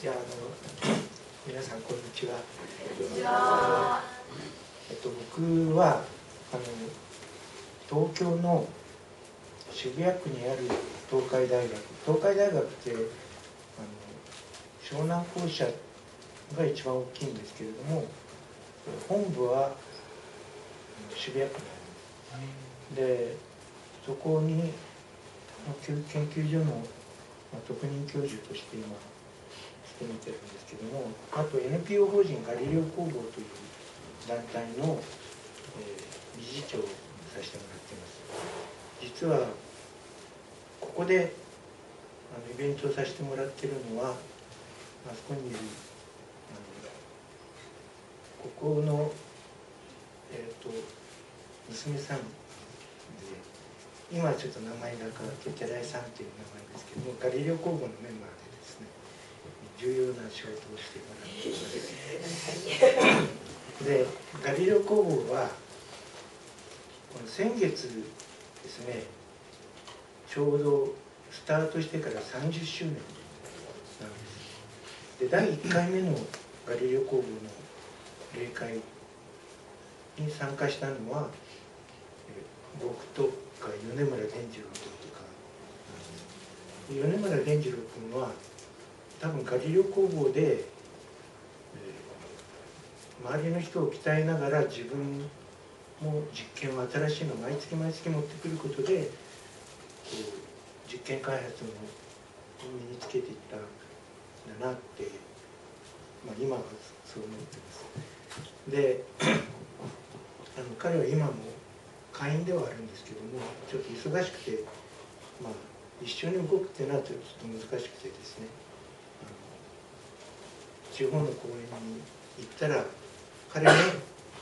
じゃああの皆さんこんにちは。えっと僕はあの東京の渋谷区にある東海大学。東海大学ってあの湘南校舎が一番大きいんですけれども本部は渋谷区にある。でそこに研究所の特任教授として今務めてるんですけどもあと NPO 法人ガリレオ工房という団体の、えー、理事長をさせてもらっています。実はここであのイベントをさせてもらってるのはあそこにいるあのここの、えーと、娘さんで今ちょっと名前が変わって寺井さんという名前ですけどもガリレオ工房のメンバー重要な仕事をしてもらっています。でガリレオ工房は先月ですねちょうどスタートしてから30周年なんです。で第1回目のガリレオ工房の例会に参加したのは僕とか米村伝次郎君とか米村伝次郎君は多分ガリレオ工房で、えー、周りの人を鍛えながら自分も実験を新しいの毎月毎月持ってくることでこう実験開発も身につけていったんだなって、まあ、今はそう思ってます。で あの彼は今も会員ではあるんですけどもちょっと忙しくて、まあ、一緒に動くっていうのはちょっと難しくてですね地方の公園に行ったら彼も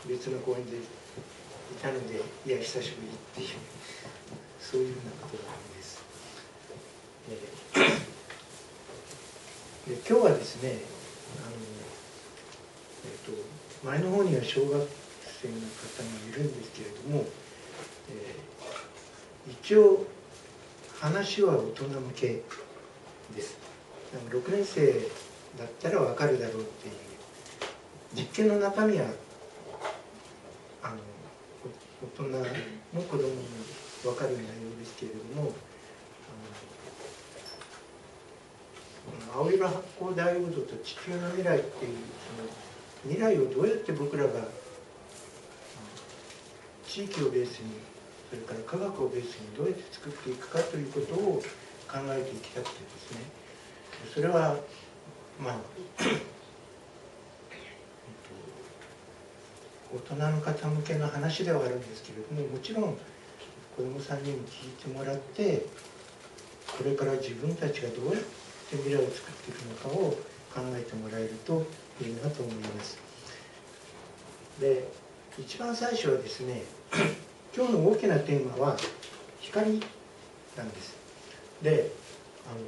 別の公園でいたのでいや久しぶりっていうそういうようなことがあるんです。でで今日はですねあの、えっと、前の方には小学生の方もいるんですけれども、えー、一応話は大人向けです。6年生だったら分かるだろうっていう実験の中身はあの大人の子供に分かる内容ですけれどもこの青色発光ダイオードと地球の未来っていうその未来をどうやって僕らが地域をベースにそれから科学をベースにどうやって作っていくかということを考えていきたくてですねそれはまあ大人の方向けの話ではあるんですけれどももちろん子どもさんにも聞いてもらってこれから自分たちがどうやって未来を作っていくのかを考えてもらえるといいなと思います。で一番最初はですね 今日の大きなテーマは光なんです。であの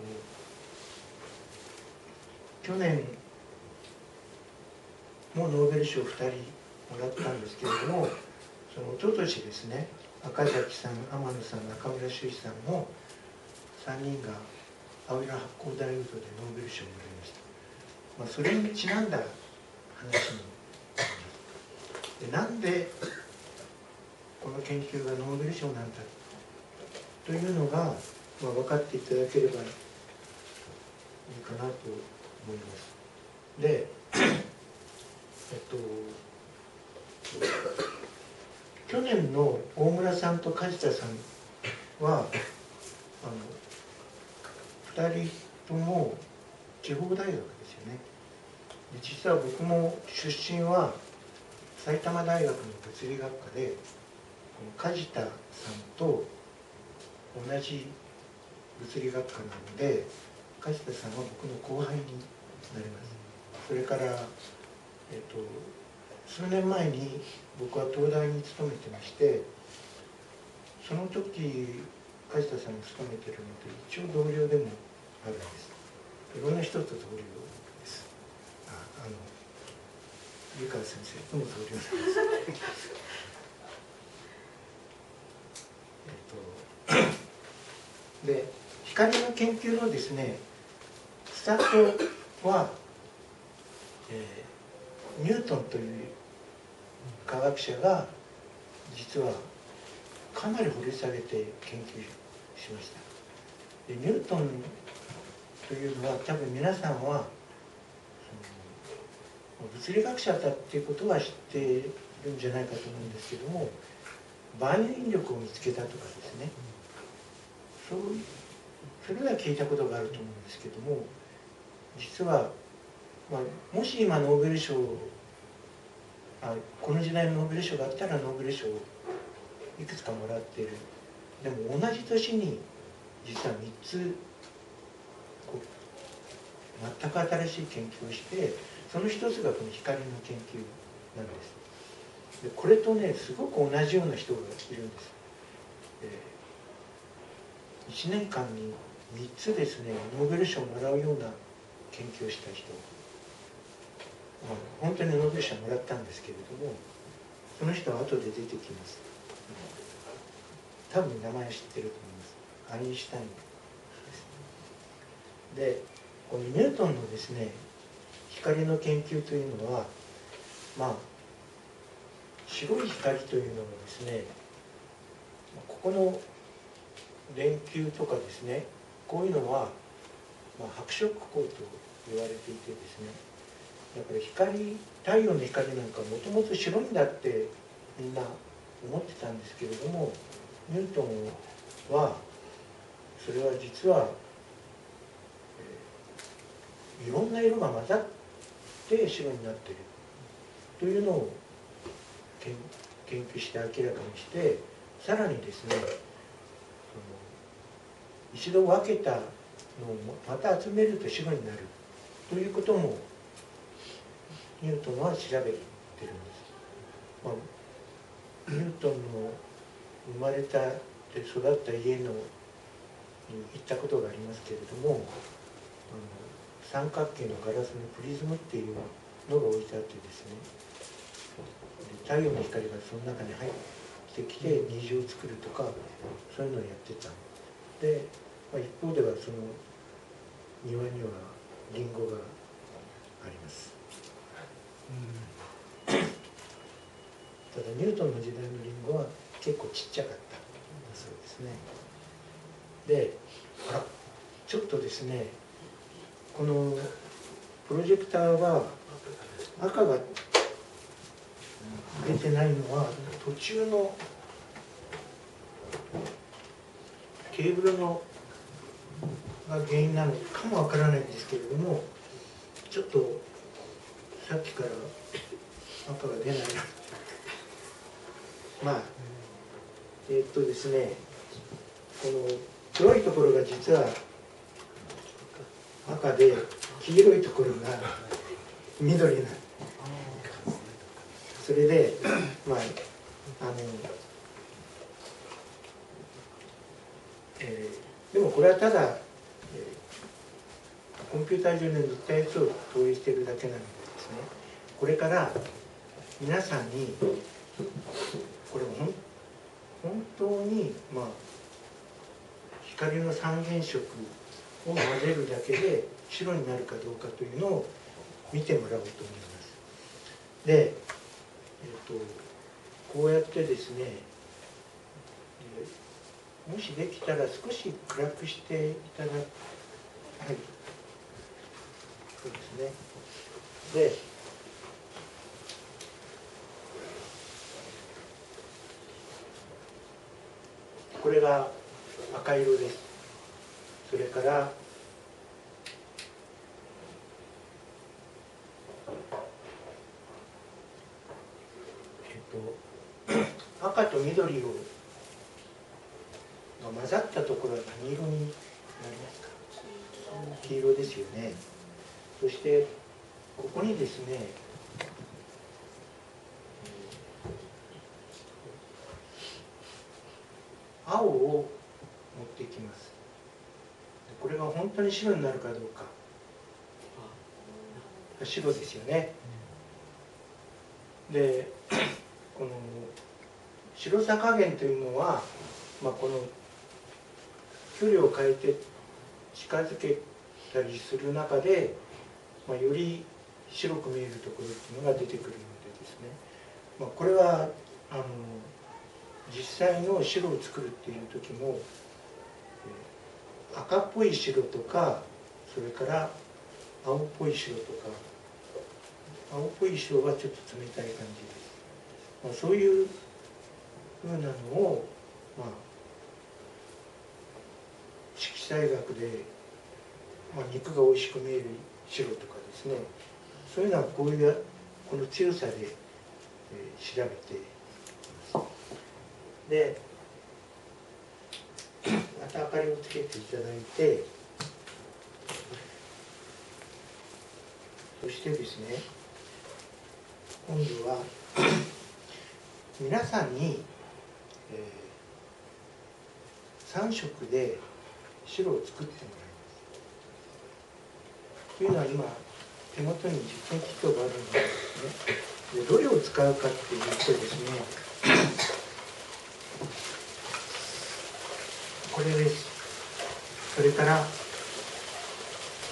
去年もノーベル賞2人もらったんですけれどもその一昨年ですね赤崎さん天野さん中村修一さんの3人が青色発光ダイオードでノーベル賞をもらいました、まあ、それにちなんだ話にでなんでこの研究がノーベル賞なんだというのが、まあ、分かっていただければいいかなと思います。で、えっと、去年の大村さんと梶田さんはあの2人とも地方大学ですよね。で実は僕も出身は埼玉大学の物理学科で梶田さんと同じ物理学科なので梶田さんは僕の後輩になりますそれから、えっと、数年前に僕は東大に勤めてましてその時梶田さんに勤めてるので一応同僚でもあるんです。いろんな人と同僚です。ああの湯川先生とも同僚なんです。えっとで光の研究のですねスタートは、えー、ニュートンという科学者が実はかなり掘り下げて研究しました。でニュートンというのは多分皆さんは物理学者だっていうことは知っているんじゃないかと思うんですけども万有引力を見つけたとかですね。そうそれは聞いたことがあると思うんですけども実は、まあ、もし今ノーベル賞あこの時代のノーベル賞があったらノーベル賞をいくつかもらってる。でも同じ年に実は3つ全く新しい研究をしてその一つがこの光の研究なんです。でこれとねすごく同じような人がいるんです、えー、1年間に3つですねノーベル賞をもらうような研究した人、本当にノーベル賞もらったんですけれどもその人は後で出てきます。多分名前知ってると思います。アインシュタインですでこのニュートンのですね光の研究というのはまあ白い光というのはですねここの電球とかですねこういうのは、まあ、白色光と言われていてですねだから光太陽の光なんかもともと白いんだってみんな思ってたんですけれどもニュートンはそれは実は、えー、いろんな色が混ざって白になっている。というのを研究して明らかにしてさらにですね一度分けたのをまた集めると白になるということもニュートンは調べてるんです。まあ、ニュートンの生まれたで育った家のに行ったことがありますけれどもあの三角形のガラスのプリズムっていうのが置いてあってですね太陽の光がその中に入ってきて虹を作るとかそういうのをやってたで、まあ、一方ではその庭にはリンゴがあります、うん、ただニュートンの時代のリンゴは結構ちっちゃかったそうですね。であらちょっとですねこのプロジェクターは赤が出てないのは途中のケーブルのが原因なのかもわからないんですけれどもちょっとさっきから赤が出ない。なまあ。えー、っとですねこの黒いところが実は赤で黄色いところが緑な。それでまああの、えー、でもこれはただ、えー、コンピューター上に塗ったやつを投影しているだけなのでですねこれから皆さんにこれ本本当にまあ光の三原色を混ぜるだけで白になるかどうかというのを見てもらおうと思います。で、えーと、こうやってですねもしできたら少し暗くしていただくはいそうですね。でこれが赤色です。それからえっと 赤と緑をところは何色になりますか？黄色ですよね。そしてここにですね青を持ってきます。これが本当に白になるかどうか。白ですよね。でこの白さ加減というのは、まあ、この距離を変えて近づけたりする中でまあ、より白く見えるところっていうのが出てくるのでですね、まあ、これはあの実際の白を作るっていう時も赤っぽい白とかそれから青っぽい白とか青っぽい白はちょっと冷たい感じです、まあ、そういうふうなのをまあ色彩学で、まあ、肉が美味しく見える白とかですねそういうのはこういうこの強さで、えー、調べてでまた明かりをつけていただいてそしてですね今度は皆さんに、えー、3色で白を作ってもらいますというのは今手元に実験キットがあるんですね。でどれを使うかっていうとですね。これです。それから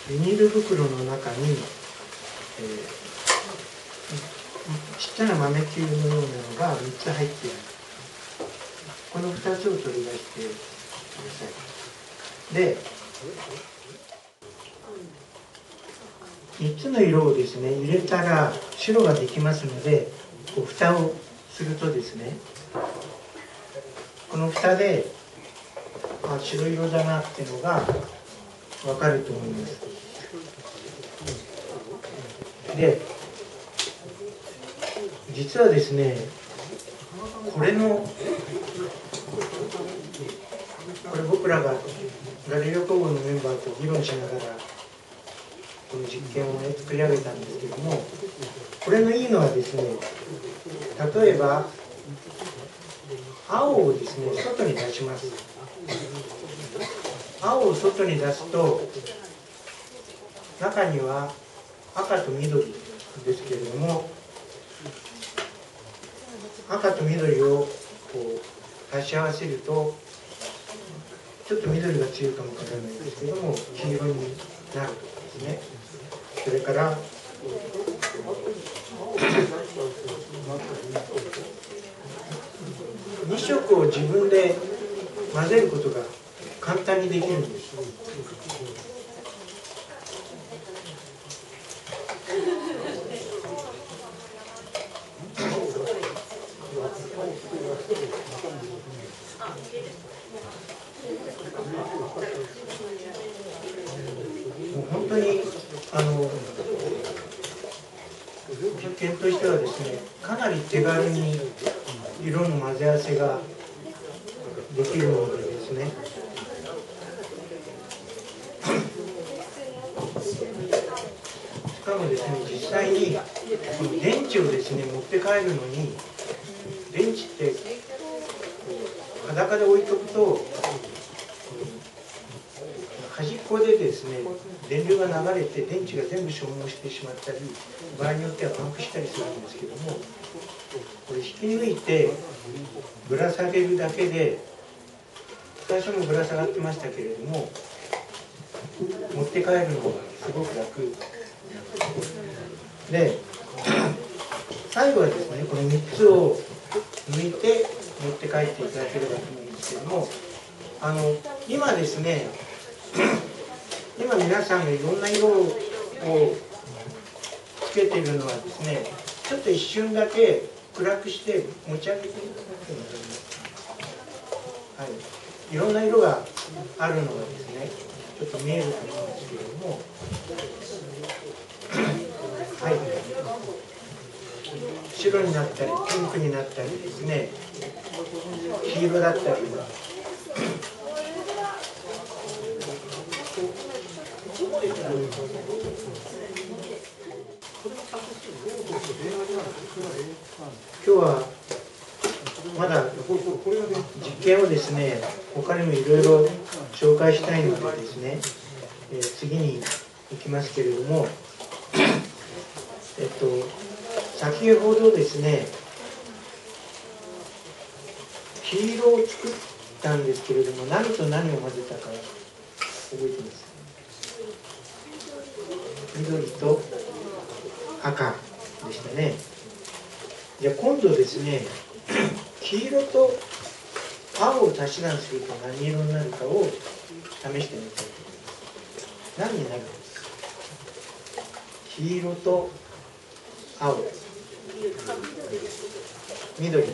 ビニール袋の中に、えー、ちっちゃな豆球のようなのが3つ入っている。この2つを取り出してください。で3つの色をですね入れたら白ができますのでこう蓋をするとですねこの蓋であ白色だなっていうのが分かると思います。で実はですねこれのこれ僕らがガリオ工房のメンバーと議論しながらこの実験をね作り上げたんですけどもこれのいいのはですね例えば青をですね外に出します。青を外に出すと中には赤と緑ですけれども赤と緑をこう足し合わせるとちょっと緑が強いかもわからないんですけども黄色になるとかですね。それから2色を自分で混ぜることが簡単にできるんですもう本当にあの実験としてはですねかなり手軽に色の混ぜ合わせができるのでですね。しかもですね実際に電池をですね持って帰るのに電池って裸で置いとくと端っこでですね電流が流れて電池が全部消耗してしまったり場合によってはパンクしたりするんですけどもこれ引き抜いてぶら下げるだけで最初もぶら下がってましたけれども持って帰るのがすごく楽。で最後はですねこの3つを抜いて持って帰っていただければと思うんですけどもあの今ですね今皆さんがいろんな色をつけているのはですねちょっと一瞬だけ暗くして持ち上げていただくはい、いろんな色があるのがですねちょっと見えると思うんですけれども。はい。白になったりピンクになったりですね黄色だったり今日はまだ実験をですね他にもいろいろ紹介したいのでですね、えー、次に行きますけれどもえっと先ほどですね黄色を作ったんですけれども何と何を混ぜたか覚えてます？緑と赤でしたね。じゃあ今度ですね 黄色と青を足し算すると何色になるかを試してみたいと思い。ます何になるんです。か黄色と青。緑。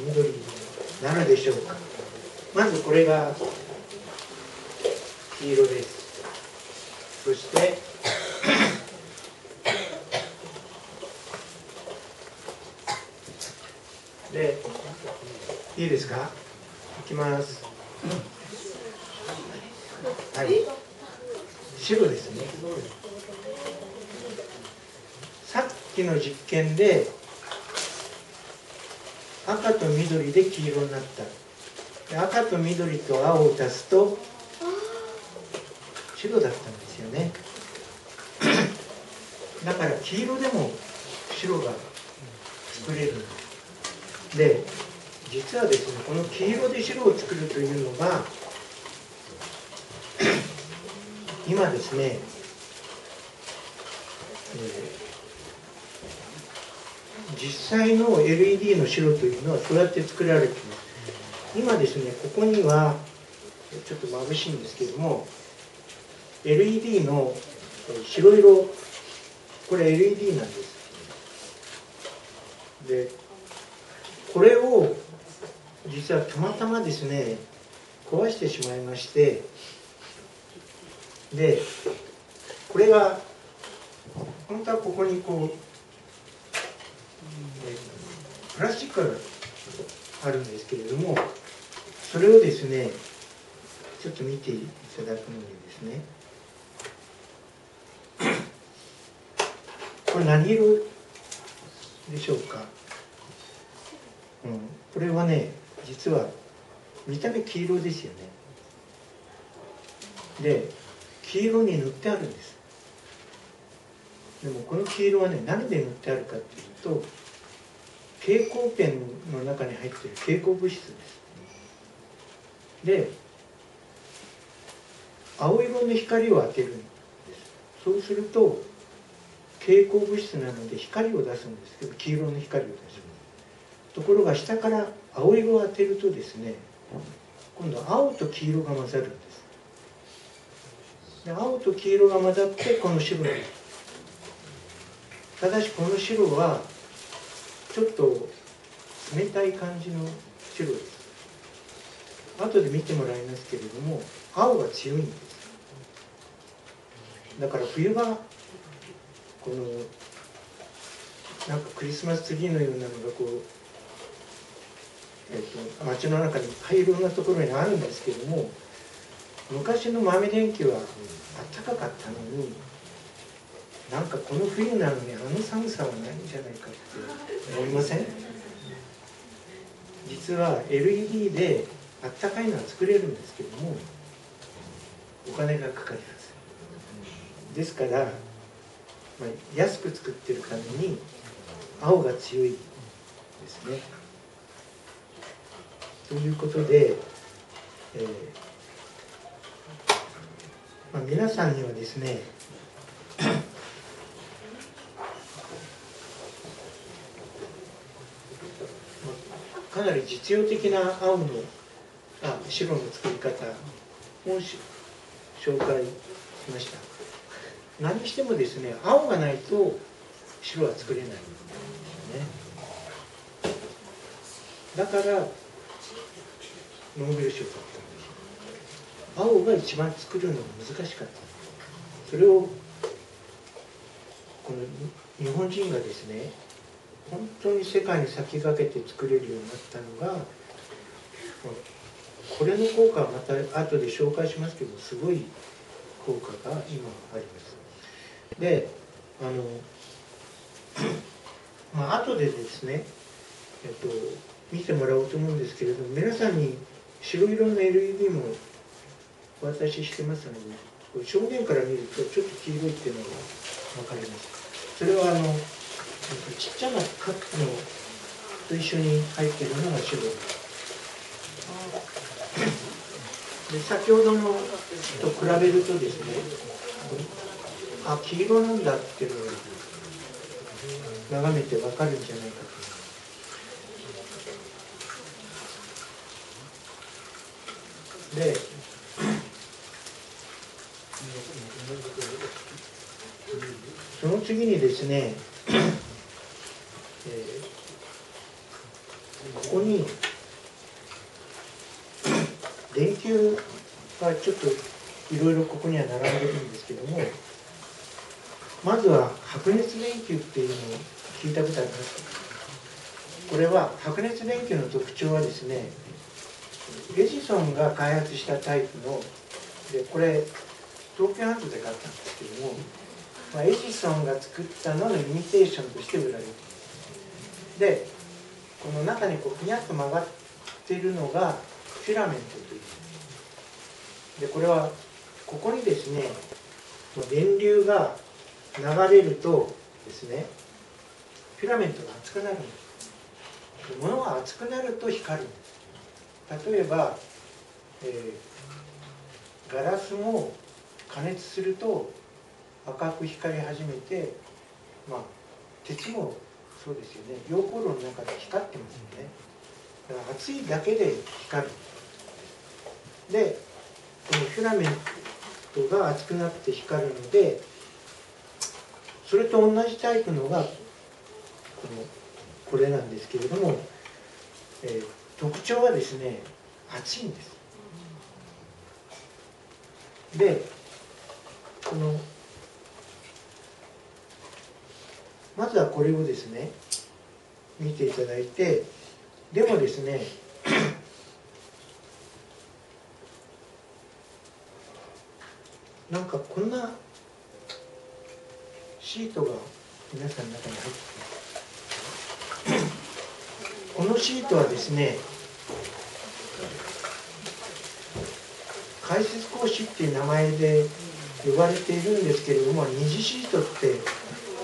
緑になるでしょうか。まずこれが黄色です。そしてでいいですか？いきます。はい。白ですね。さっきの実験で赤と緑で黄色になった。赤と緑と青を足すと白だったんですよね。だから黄色でも白が作れる。で実はですねこの黄色で白を作るというのが 今ですね、えー実際の LED の白というのはそうやって作られています。今ですねここにはちょっと眩しいんですけども LED の白色。これ LED なんです。でこれを実はたまたまですね壊してしまいまして。でこれが本当はここにこうプラスチックがあるんですけれどもそれをですねちょっと見ていただくのにですねこれ何色でしょうか、うん、これはね実は見た目黄色ですよね。で黄色に塗ってあるんです。でもこの黄色はね何で塗ってあるかっていうと蛍光ペンの中に入っている蛍光物質です。で青色の光を当てるんです。そうすると蛍光物質なので光を出すんですけど黄色の光を出します。ところが下から青色を当てるとですね今度青と黄色が混ざるんです。で青と黄色が混ざってこの白に。ただしこの白はちょっと冷たい感じの白です。後で見てもらいますけれども青が強いんです。だから冬場このなんかクリスマスツリーのようなのがこう、えっと、街の中にいっぱいいろんなところにあるんですけども昔の豆電球は暖かかったのになんかこの冬なのにあの寒さはないんじゃないかって思いません？実は LED であったかいのは作れるんですけどもお金がかかります。ですから、まあ、安く作ってるために青が強いですね。ということで、えーまあ、皆さんにはですねかなり実用的な青のあ白の作り方を紹介しました。何してもですね青がないと白は作れないんですね。だからノーベル賞だったんです青が一番作るのが難しかったそれをこの日本人がですね本当に世界に先駆けて作れるようになったのがこれの効果はまた後で紹介しますけどすごい効果が今あります。であの まあ後でですねえっと見てもらおうと思うんですけれども皆さんに白色の LED もお渡ししてますので正面から見るとちょっと黄色いっていうのが分かります。それはあのちっちゃなカップのと一緒に入っているのが白。で先ほどのと比べるとですねあ黄色なんだっていうのが眺めてわかるんじゃないかと。でその次にですね、えー、ここに電球がちょっといろいろここには並んでるんですけどもまずは白熱電球っていうのを聞いたことありますか？これは白熱電球の特徴はですねエジソンが開発したタイプのでこれ東京ハンズで買ったんですけども、まあ、エジソンが作ったののイミテーションとして売られてでこの中にこうふにゃっと曲がってるのがフィラメントという。でこれはここにですね電流が流れるとですねフィラメントが熱くなるんです。物が熱くなると光るんです。例えば、えー、ガラスも加熱すると赤く光り始めてまあ鉄もそうですよね。溶鉱炉の中で光ってますよね。だから熱いだけで光る。でこのフィラメントが熱くなって光るのでそれと同じタイプのがこのこれなんですけれども、えー、特徴はですね熱いんです。でこのまずはこれをですね見ていただいてでもですねなんかこんなシートが皆さんの中に入ってこのシートはですね解説講師っていう名前で呼ばれているんですけれども二次シートって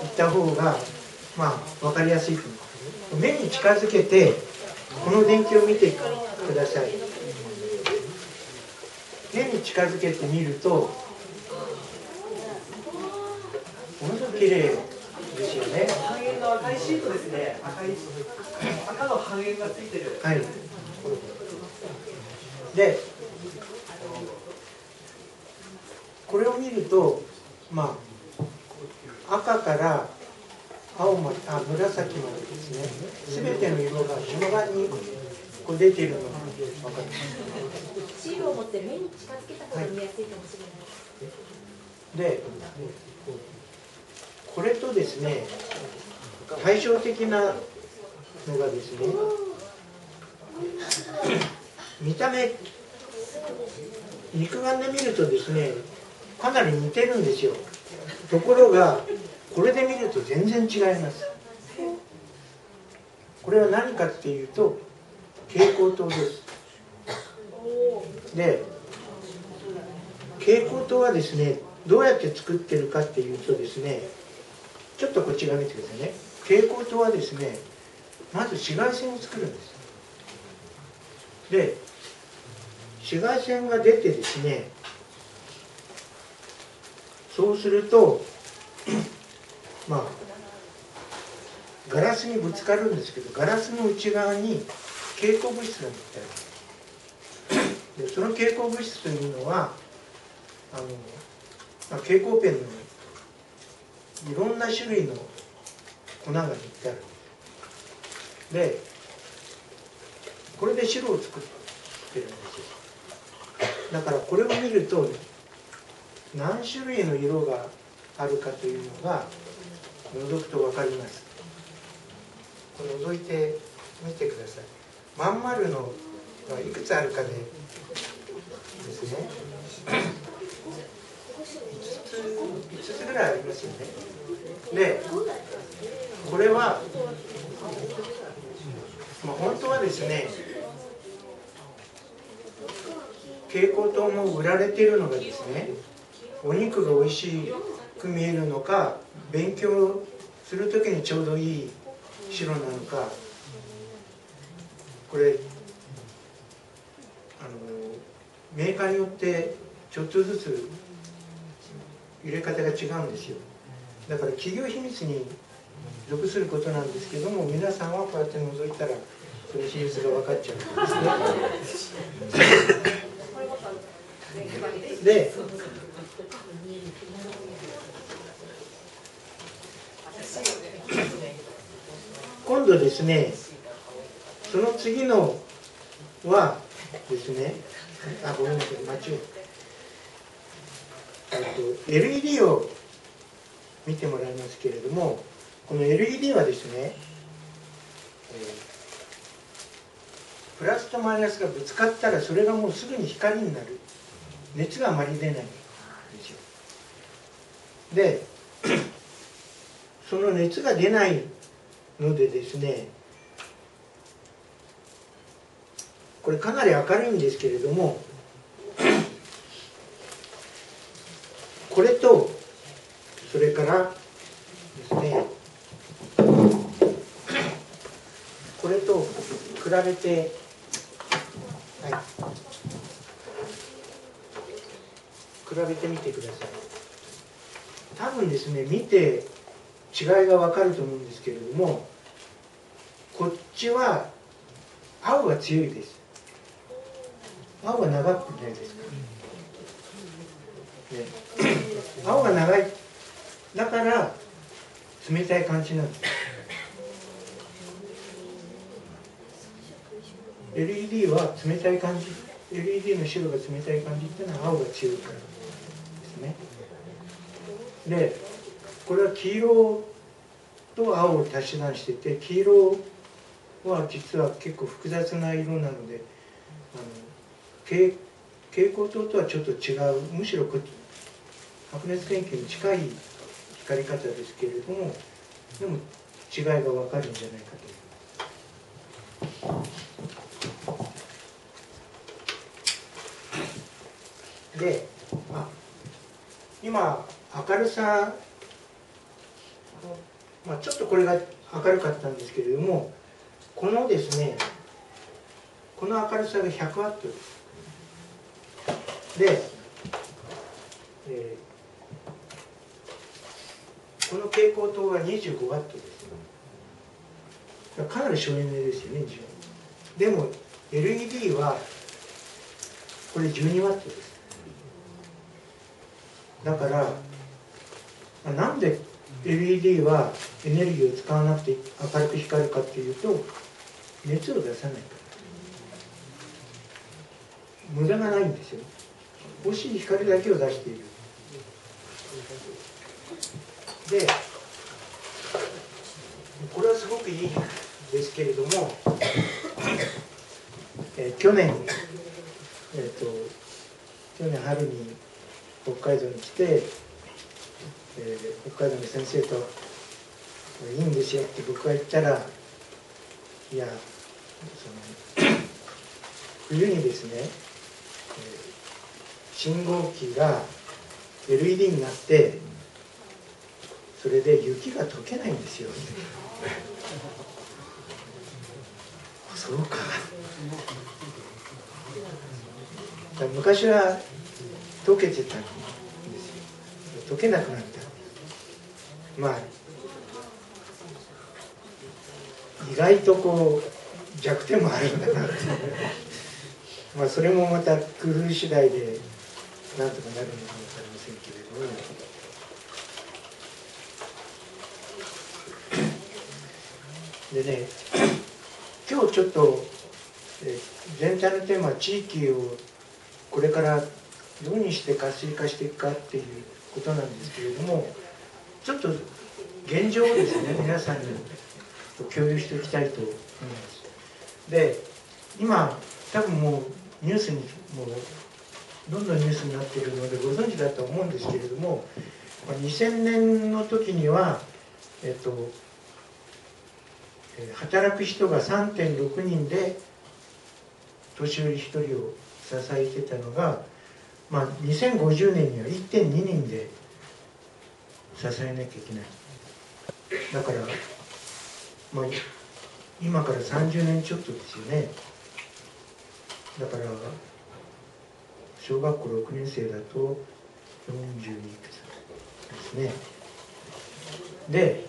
言った方がまあ分かりやすいと思う目に近づけてこの電気を見てください。目に近づけてみるとものすごく綺麗ですよね。半円の赤いシートですね。赤い赤の半円がついてる。はい。でこれを見るとまあ赤から青まであ紫までですね。全ての色が順番にこう出ているのが分かります。シールを持って目に近づけた方が見やすいかもしれない。でこれとですね対照的なのがですね見た目肉眼で見るとですねかなり似てるんですよ。ところがこれで見ると全然違います。これは何かっていうと蛍光灯です。で蛍光灯はですねどうやって作ってるかっていうとですねちょっとこっち側見てくださいね。蛍光灯はですねまず紫外線を作るんです。で紫外線が出てですねそうすると まあガラスにぶつかるんですけどガラスの内側に蛍光物質が塗ってある。でその蛍光物質というのはあの、まあ、蛍光ペンのいろんな種類の粉が塗ってある。でこれで白を作ってるんですよ。だからこれを見ると何種類の色があるかというのが覗くと分かります。覗いてみてください。まん丸のがいくつあるかでですね。5つ5つぐらいありますよね。でこれは、まあ、本当はですね蛍光灯も売られているのがですねお肉が美味しく見えるのか勉強する時にちょうどいい白なのかこれあのメーカーによってちょっとずつ入れ方が違うんですよ。だから企業秘密に属することなんですけども皆さんはこうやって覗いたらその秘密が分かっちゃうんですね。で今度ですねその次のはですねあごめんなさい間違えと LED を見てもらいますけれどもこの LED はですね、えー、プラスとマイナスがぶつかったらそれがもうすぐに光になる。熱があまり出ない。んですよでその熱が出ないのでですねこれかなり明るいんですけれども これとそれからですねこれと比べてはい。比べてみてください。多分ですね見て違いがわかると思うんですけれどもこっちは青が強いです。青が長くないですか、ね、青が長いだから冷たい感じなんです LED は冷たい感じ。LED の白が冷たい感じっていうのは青が強いからですね。でこれは黄色と青を足し算してて黄色は実は結構複雑な色なのであの蛍光灯とはちょっと違うむしろ白熱電球に近い光り方ですけれどもでも違いが分かるんじゃないかと思います。で、まあ、今明るさ、まあ、ちょっとこれが明るかったんですけれどもこのですねこの明るさが100ワットですで、えー、この蛍光灯が25ワットですかなり省エネですよねでも LED はこれ12ワットですだからなんで LED はエネルギーを使わなくて明るく光るかっていうと熱を出さないから。無駄がないんですよ。欲しい光だけを出している。でこれはすごくいいんですけれども、えー、去年、えーと去年春に北海道に来て、えー、北海道の先生と「いいんですよ」って僕は言ったらいやその冬にですね、えー、信号機が LED になってそれで雪が溶けないんですよそうか。昔は溶けてたんですよ。溶けなくなった。まあ意外とこう弱点もあるんだなって。まあそれもまた工夫次第でなんとかなるのかもしれませんけれども。でね 今日ちょっと、え全体のテーマは地域をこれからどうにして活性化していくかっていうことなんですけれどもちょっと現状をですね 皆さんに共有しておきたいと思います。で今多分もうニュースにもうどんどんニュースになっているのでご存知だと思うんですけれども2000年の時にはえっと働く人が3.6人で年寄り1人を支えてたのがまあ、2050年には1.2人で支えなきゃいけない。だから、まあ、今から30年ちょっとですよね。だから小学校6年生だと40いくつですね。で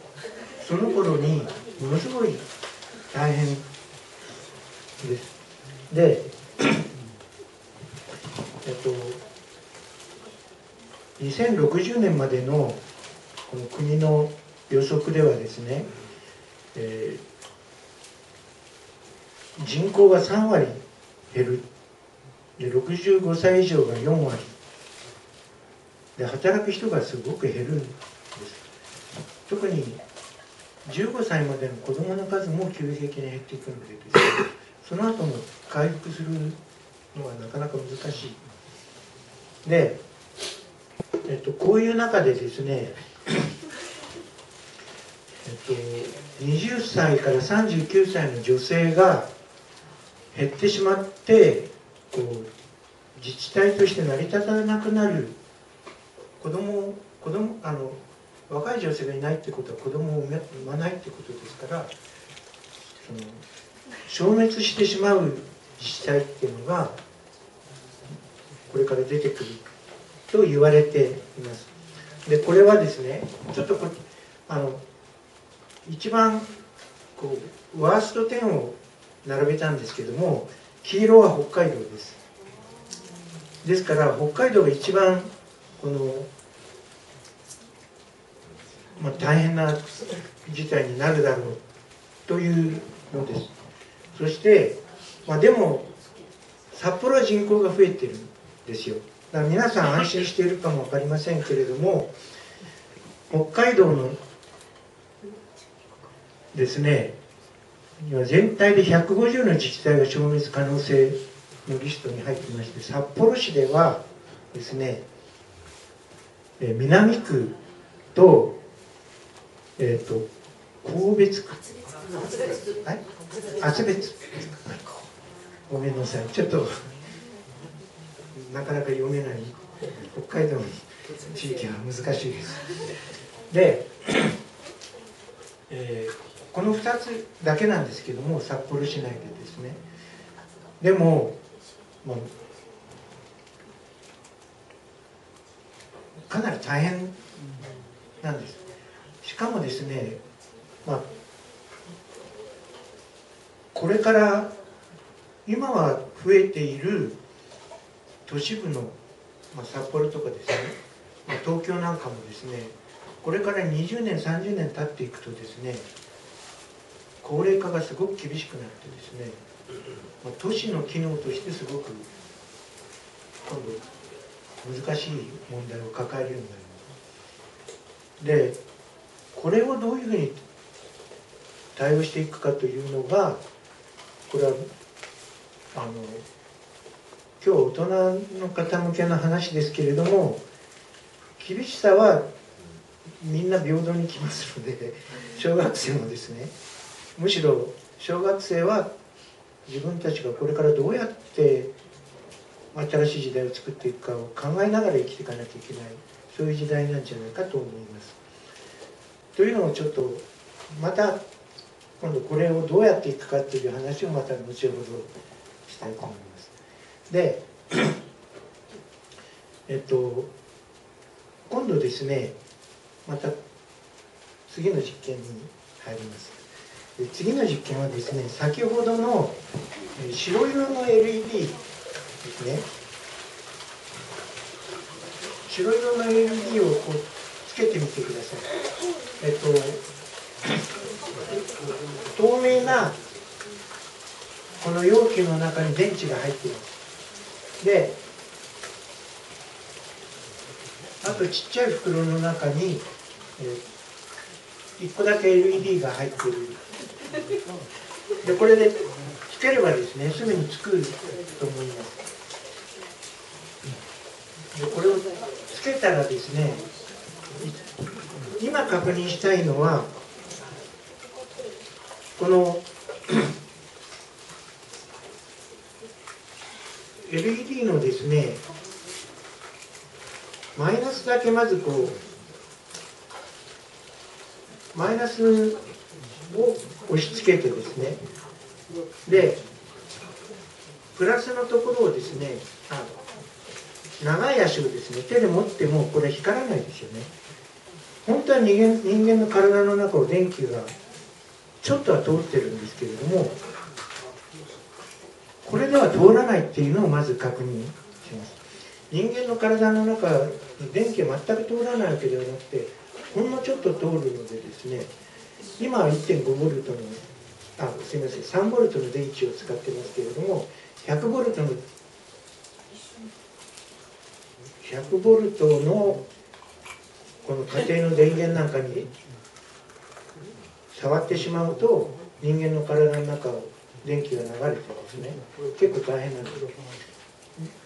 その頃にものすごい大変。ですでえっと2060年までのこの国の予測ではですね、えー、人口が3割減る。で65歳以上が4割。で働く人がすごく減るんです。特に15歳までの子どもの数も急激に減っていくのでですねその後も回復するのはなかなか難しい。で、えっと、こういう中でですねえっと、20歳から39歳の女性が減ってしまってこう自治体として成り立たなくなる。子供子供あの若い女性がいないってことは子供を産まないってことですからその消滅してしまう自治体っていうのがこれから出てくると言われています。でこれはですねちょっとこあの一番こうワースト10を並べたんですけども黄色は北海道です。ですから北海道が一番この、まあ、大変な事態になるだろうというのです。そして、まあ、でも札幌は人口が増えてるんですよ。だから皆さん安心しているかも分かりませんけれども北海道のですね全体で150の自治体が消滅可能性のリストに入ってまして札幌市ではですね南区と,、えーと、神戸区はい？厚別ごめんなさい。ちょっとなかなか読めない北海道の地域は難しいです。で、えーこの2つだけなんですけども札幌市内でですね。でも、まあ、かなり大変なんです。しかもですね、まあ、これから今は増えている都市部の、まあ、札幌とかですね、まあ、東京なんかもですねこれから20年30年経っていくとですね高齢化がすごく厳しくなってですね、まあ、都市の機能としてすごく今度難しい問題を抱えるようになります。でこれをどういうふうに対応していくかというのがこれはあの今日大人の方向けの話ですけれども厳しさはみんな平等に来ますので小学生もですねむしろ小学生は自分たちがこれからどうやって新しい時代を作っていくかを考えながら生きていかなきゃいけないそういう時代なんじゃないかと思います。というのをちょっとまた今度これをどうやっていくかっていう話をまた後ほどしたいと思います。でえっと今度ですねまた次の実験に入ります。次の実験はですね先ほどの白色の LED ですね白色の LED をこうつけてみてくださいえっと透明なこの容器の中に電池が入っていますであとちっちゃい袋の中に、えー、1個だけ LED が入っている。でこれでつければですねすぐにつくと思います。でこれをつけたらですね今確認したいのはこの LED のですねマイナスだけまずこうマイナスを押し付けてですねでプラスのところをですねあ長い足をですね手で持ってもこれ光らないですよね。本当は人間人間の体の中を電気がちょっとは通ってるんですけれどもこれでは通らないっていうのをまず確認します。人間の体の中電気は全く通らないわけではなくてほんのちょっと通るのでですね今は1.5ボルトのあすみません3ボルトの電池を使ってますけれども100ボルトの100ボルトのこの家庭の電源なんかに触ってしまうと人間の体の中を電気が流れてですね結構大変なんです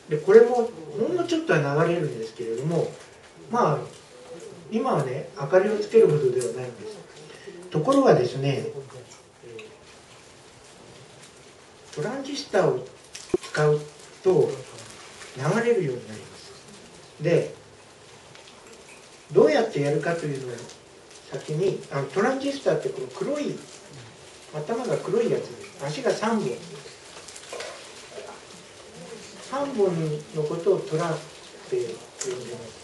でこれもほんのちょっとは流れるんですけれどもまあ今はね明かりをつけるほどではないんです。ところがですねトランジスタを使うと流れるようになります。でどうやってやるかというのを先にあのトランジスタってこの黒い頭が黒いやつです。足が3本3本のことをトラって呼んでます。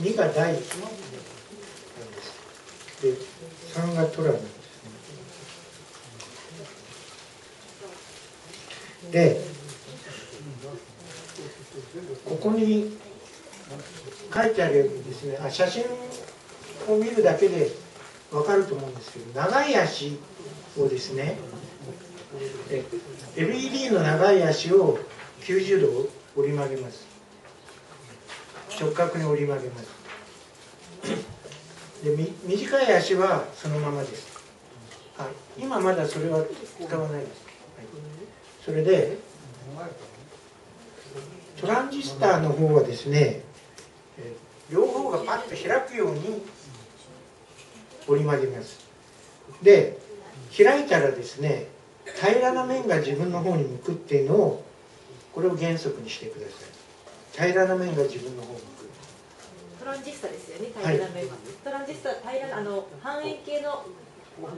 2が大なんですで。3がトラなんですね。でここに書いてあるようにですね。あ写真を見るだけで分かると思うんですけど長い足をですね LED の長い足を90度折り曲げます。直角に折り曲げます。で短い足はそのままです。あ今まだそれは使わないです、はい、それでトランジスタの方はですね両方がパッと開くように折り曲げます。で開いたらですね平らな面が自分の方に向くっていうのをこれを原則にしてください。平らな面が自分の方に向く。トランジスタですよね平らな面は、はい、トランジスタ平らあの半円形の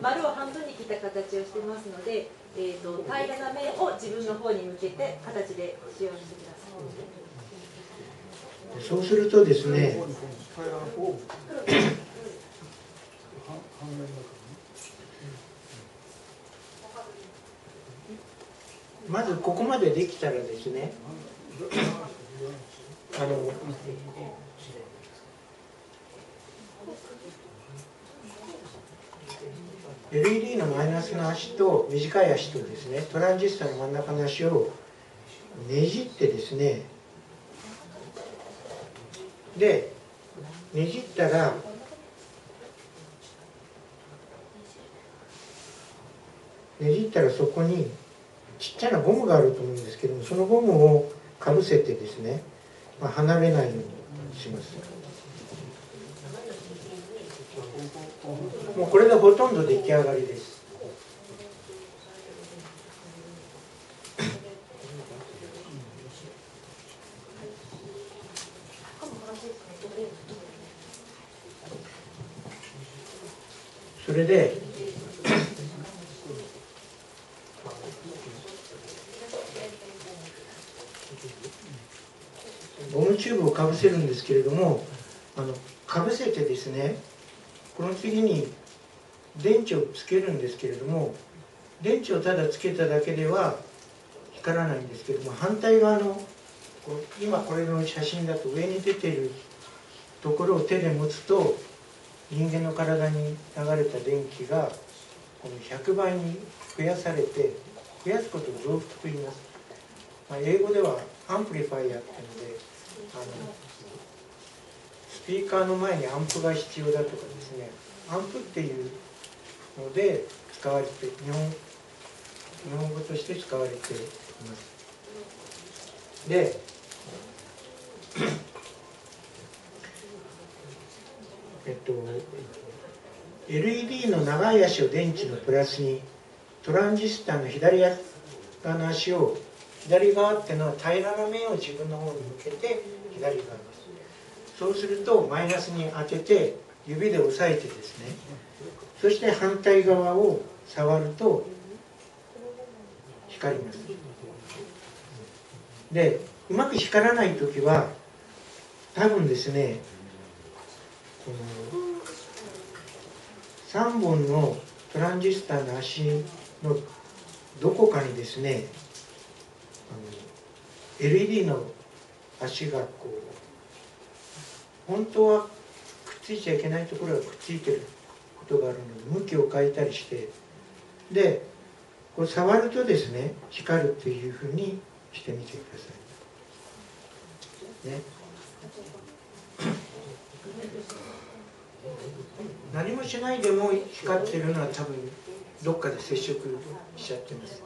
丸を半分に切った形をしてますので、えーと、と平らな面を自分の方に向けて形で使用してくださいそうするとですねまずここまでできたらですねあの LED のマイナスの足と短い足とですねトランジスタの真ん中の足をねじってですねでねじったらねじったらそこにちっちゃなゴムがあると思うんですけどもそのゴムをかぶせてですね、まあ、離れないようにします。もうこれでほとんど出来上がりです。れでゴムチューブをかぶせるんですけれどもあのかぶせてですねこの次に電池をつけるんですけれども電池をただつけただけでは光らないんですけども反対側の今これの写真だと上に出てるところを手で持つと人間の体に流れた電気がこの100倍に増やされて増やすことを増幅と言います、まあ、英語では amplifier っていうのであのスピーカーの前にアンプが必要だとかですねアンプっていうので使われて日本日本語として使われています。でえっと LED の長い足を電池のプラスにトランジスタの左側の足を左側っていうのは平らな面を自分の方に向けて左側ですそうするとマイナスに当てて指で押さえてですね。そして反対側を触ると光ります。でうまく光らない時は多分ですねこの3本のトランジスタの足のどこかにですねあの LED の足がこう本当はくっついちゃいけないところがくっついてることがあるので向きを変えたりしてでこれ触るとですね光るっていうふうにしてみてください。ね。何もしないでも光ってるのは多分どっかで接触しちゃってます。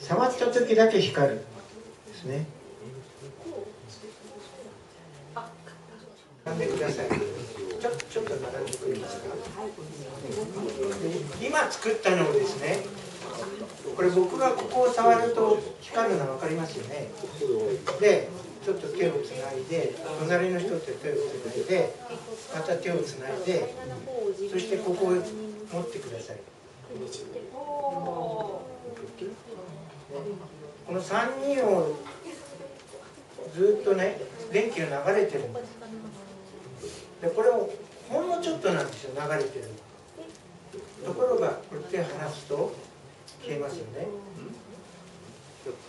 触った時だけ光るですね。並んでください。ちょちょっと並んでくれますか？今作ったのをですねこれ僕がここを触ると光るの分かりますよね。でちょっと手をつないで隣の人と手をつないでまた手をつないでそしてここを持ってください。この3人をずっとね電気が流れてるんですでこれをほんのちょっとなんですよ流れてるところがこれ手離すと消えますよね。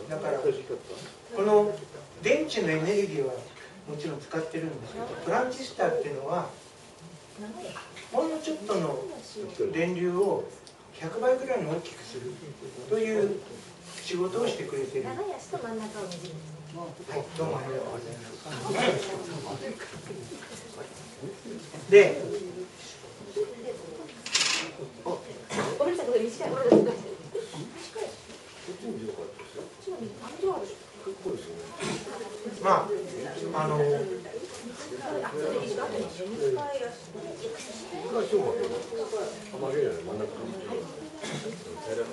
だからこの電池のエネルギーはもちろん使ってるんですけどトランジスタっていうのはほんのちょっとの電流を100倍ぐらいに大きくするという仕事をしてくれてる。はい、どうもありがとうございます。で、ごめんなさい、これ短い。まあ、あの。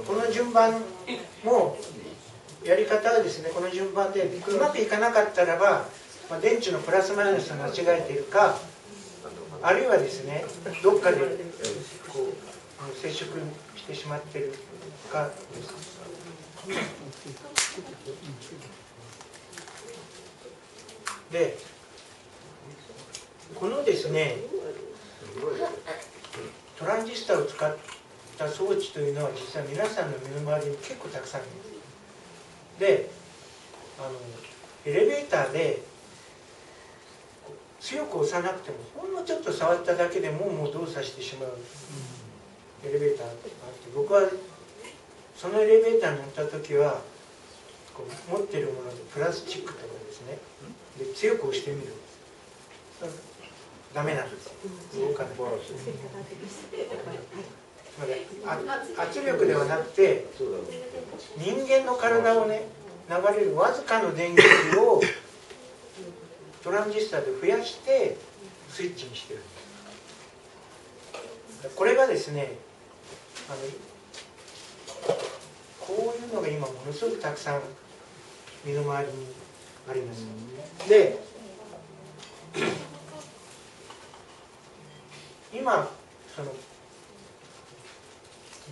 この順番もやり方はですねこの順番でうまくいかなかったらば、まあ、電池のプラスマイナスを間違えているかあるいはですねどっかでこう接触してしまってるかですでこのですねトランジスタを使った装置というのは実は皆さんの身の回りに結構たくさんあります。であのエレベーターで強く押さなくてもほんのちょっと触っただけでももう動作してしまうエレベーターがあって僕はそのエレベーターに乗った時は持ってるものでプラスチックとかですね。で強く押してみる。ダメなんです動かない。圧力ではなくて人間の体をね流れるわずかの電気をトランジスタで増やしてスイッチにしてる。これがですねあのこういうのが今ものすごくたくさん身の回りにあります。で 今その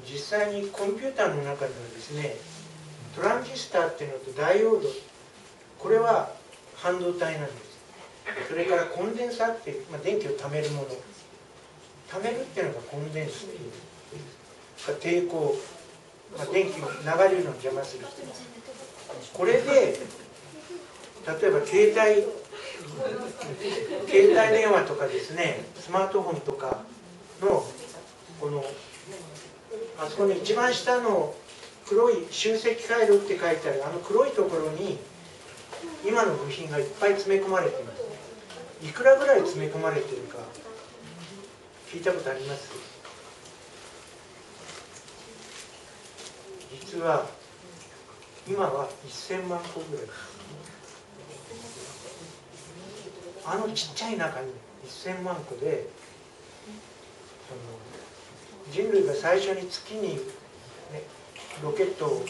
実際にコンピューターの中ではですねトランジスタっていうのとダイオードこれは半導体なんです。それからコンデンサーっていう、まあ、電気を貯めるもの。貯めるっていうのがコンデンスっていう抵抗、まあ、電気の流れるのを邪魔するこれで例えば携帯携帯電話とかですねスマートフォンとかのこのあそこの一番下の黒い集積回路って書いてあるあの黒いところに今の部品がいっぱい詰め込まれています。いくらぐらい詰め込まれているか聞いたことあります？実は今は1000万個ぐらいです。あのちっちゃい中に1000万個でその人類が最初に月に、ね、ロケットを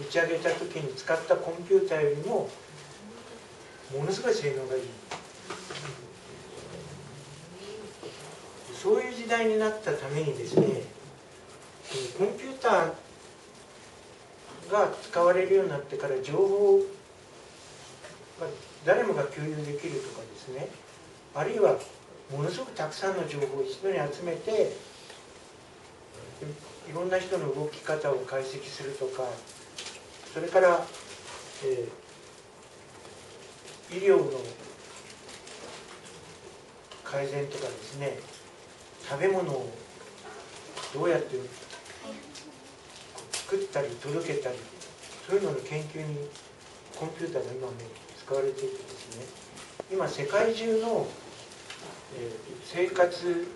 打ち上げた時に使ったコンピューターよりもものすごい性能がいい。そういう時代になったためにですねコンピューターが使われるようになってから情報まあ誰もが共有できるとかですねあるいはものすごくたくさんの情報を一度に集めていろんな人の動き方を解析するとかそれから、えー医療の改善とかですね食べ物をどうやって作ったり届けたりそういうのの研究にコンピューターが今ね使われていてですね今世界中の、え生活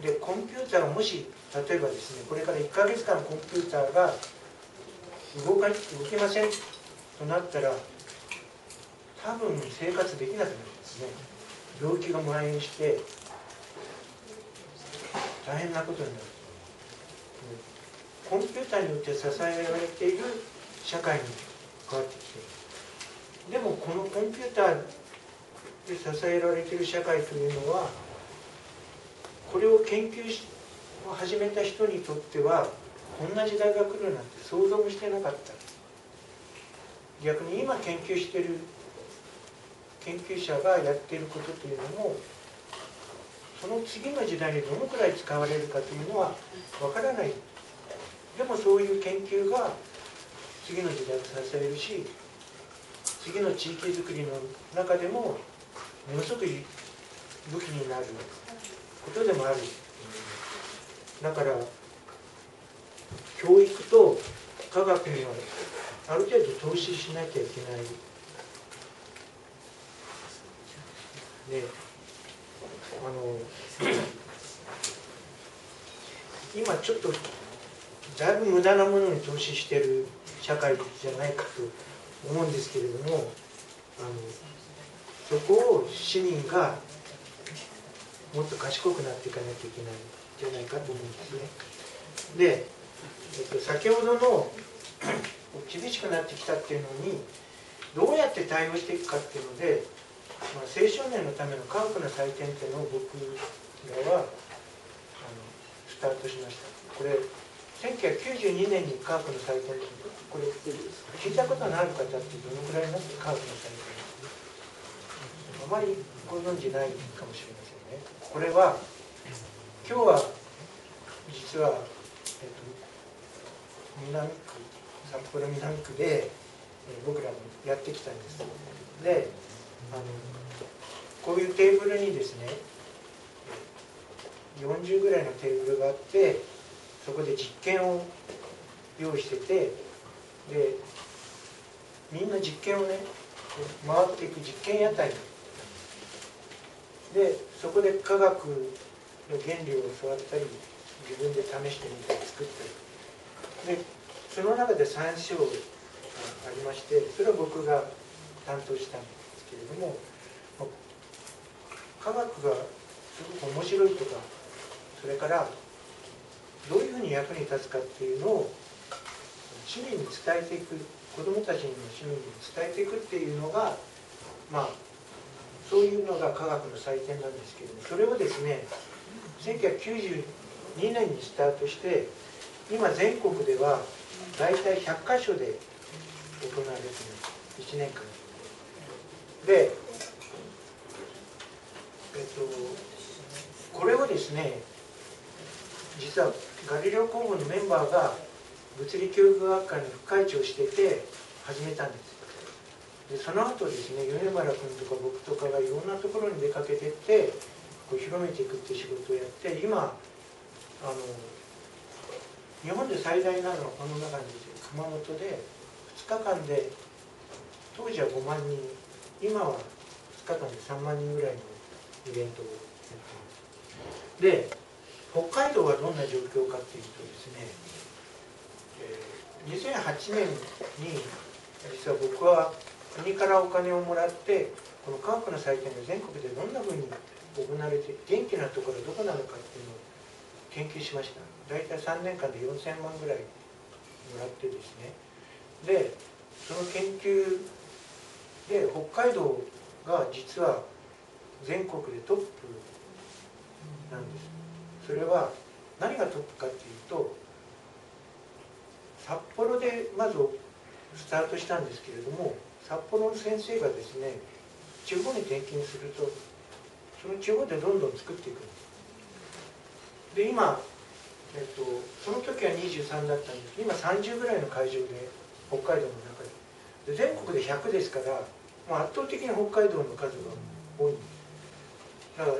でコンピューターがもし例えばですねこれから1ヶ月間コンピューターが動か動けませんとなったら多分生活できなくなるんですね。病気が蔓延して大変なことになる。コンピューターによって支えられている社会に変わってきてでもこのコンピューターで支えられている社会というのはこれを研究を始めた人にとってはこんな時代が来るなんて想像もしてなかった。逆に今研究してる研究者がやっていることというのもその次の時代にどのくらい使われるかというのはわからない。でもそういう研究が次の時代を支えるし次の地域づくりの中でもものすごく武器になることでもあるだから教育と科学にはある程度投資しなきゃいけない。ねあの今ちょっとだいぶ無駄なものに投資してる社会じゃないかと思うんですけれどもあのそこを市民がもっと賢くなっていかなきゃいけないんじゃないかと思うんですね。で、えっと、先ほどの厳しくなってきたっていうのにどうやって対応していくかっていうので、まあ、青少年のための科学の祭典っていうのを僕らはあのスタートしました。これ1992年に科学の祭典これ聞いたことのある方ってどのくらいになって科学の祭典あまりご存じないかもしれませんね。これは今日は実は、えっと、南区札幌南区で、え僕らもやってきたんですであのこういうテーブルにですね40ぐらいのテーブルがあってそこで実験を用意しててでみんな実験をね回っていく実験屋台。でそこで科学の原理を教わったり自分で試してみたり作ったりでその中で3章がありましてそれは僕が担当したんですけれども科学がすごく面白いとかそれからどういうふうに役に立つかっていうのを市民に伝えていく子どもたちにも市民に伝えていくっていうのがまあそういうのが科学の祭典なんですけどもそれをですね1992年にスタートして今全国では大体100箇所で行われています1年間。でえっとこれをですね実はガリレオ工房のメンバーが物理教育学会の副会長をしてて始めたんですでその後ですね米原君とか僕とかがいろんなところに出かけてってこう広めていくっていう仕事をやって今あの日本で最大なのはこの中にですね熊本で2日間で当時は5万人今は2日間で3万人ぐらいのイベントをやってます。で北海道はどんな状況かっていうとですね、2008年に実は僕は国からお金をもらってこの科学の祭典が全国でどんなふうに行われて元気なところはどこなのかっていうのを研究しました。大体3年間で4000万ぐらいもらってですねでその研究で北海道が実は全国でトップなんです。それは何がトップかっていうと札幌でまずスタートしたんですけれども札幌の先生がですね地方に転勤するとその地方でどんどん作っていくんです。で今、えっと、その時は23だったんです。けど今30ぐらいの会場で北海道の中で。で全国で100ですから、まあ、圧倒的に北海道の数が多い。んですだから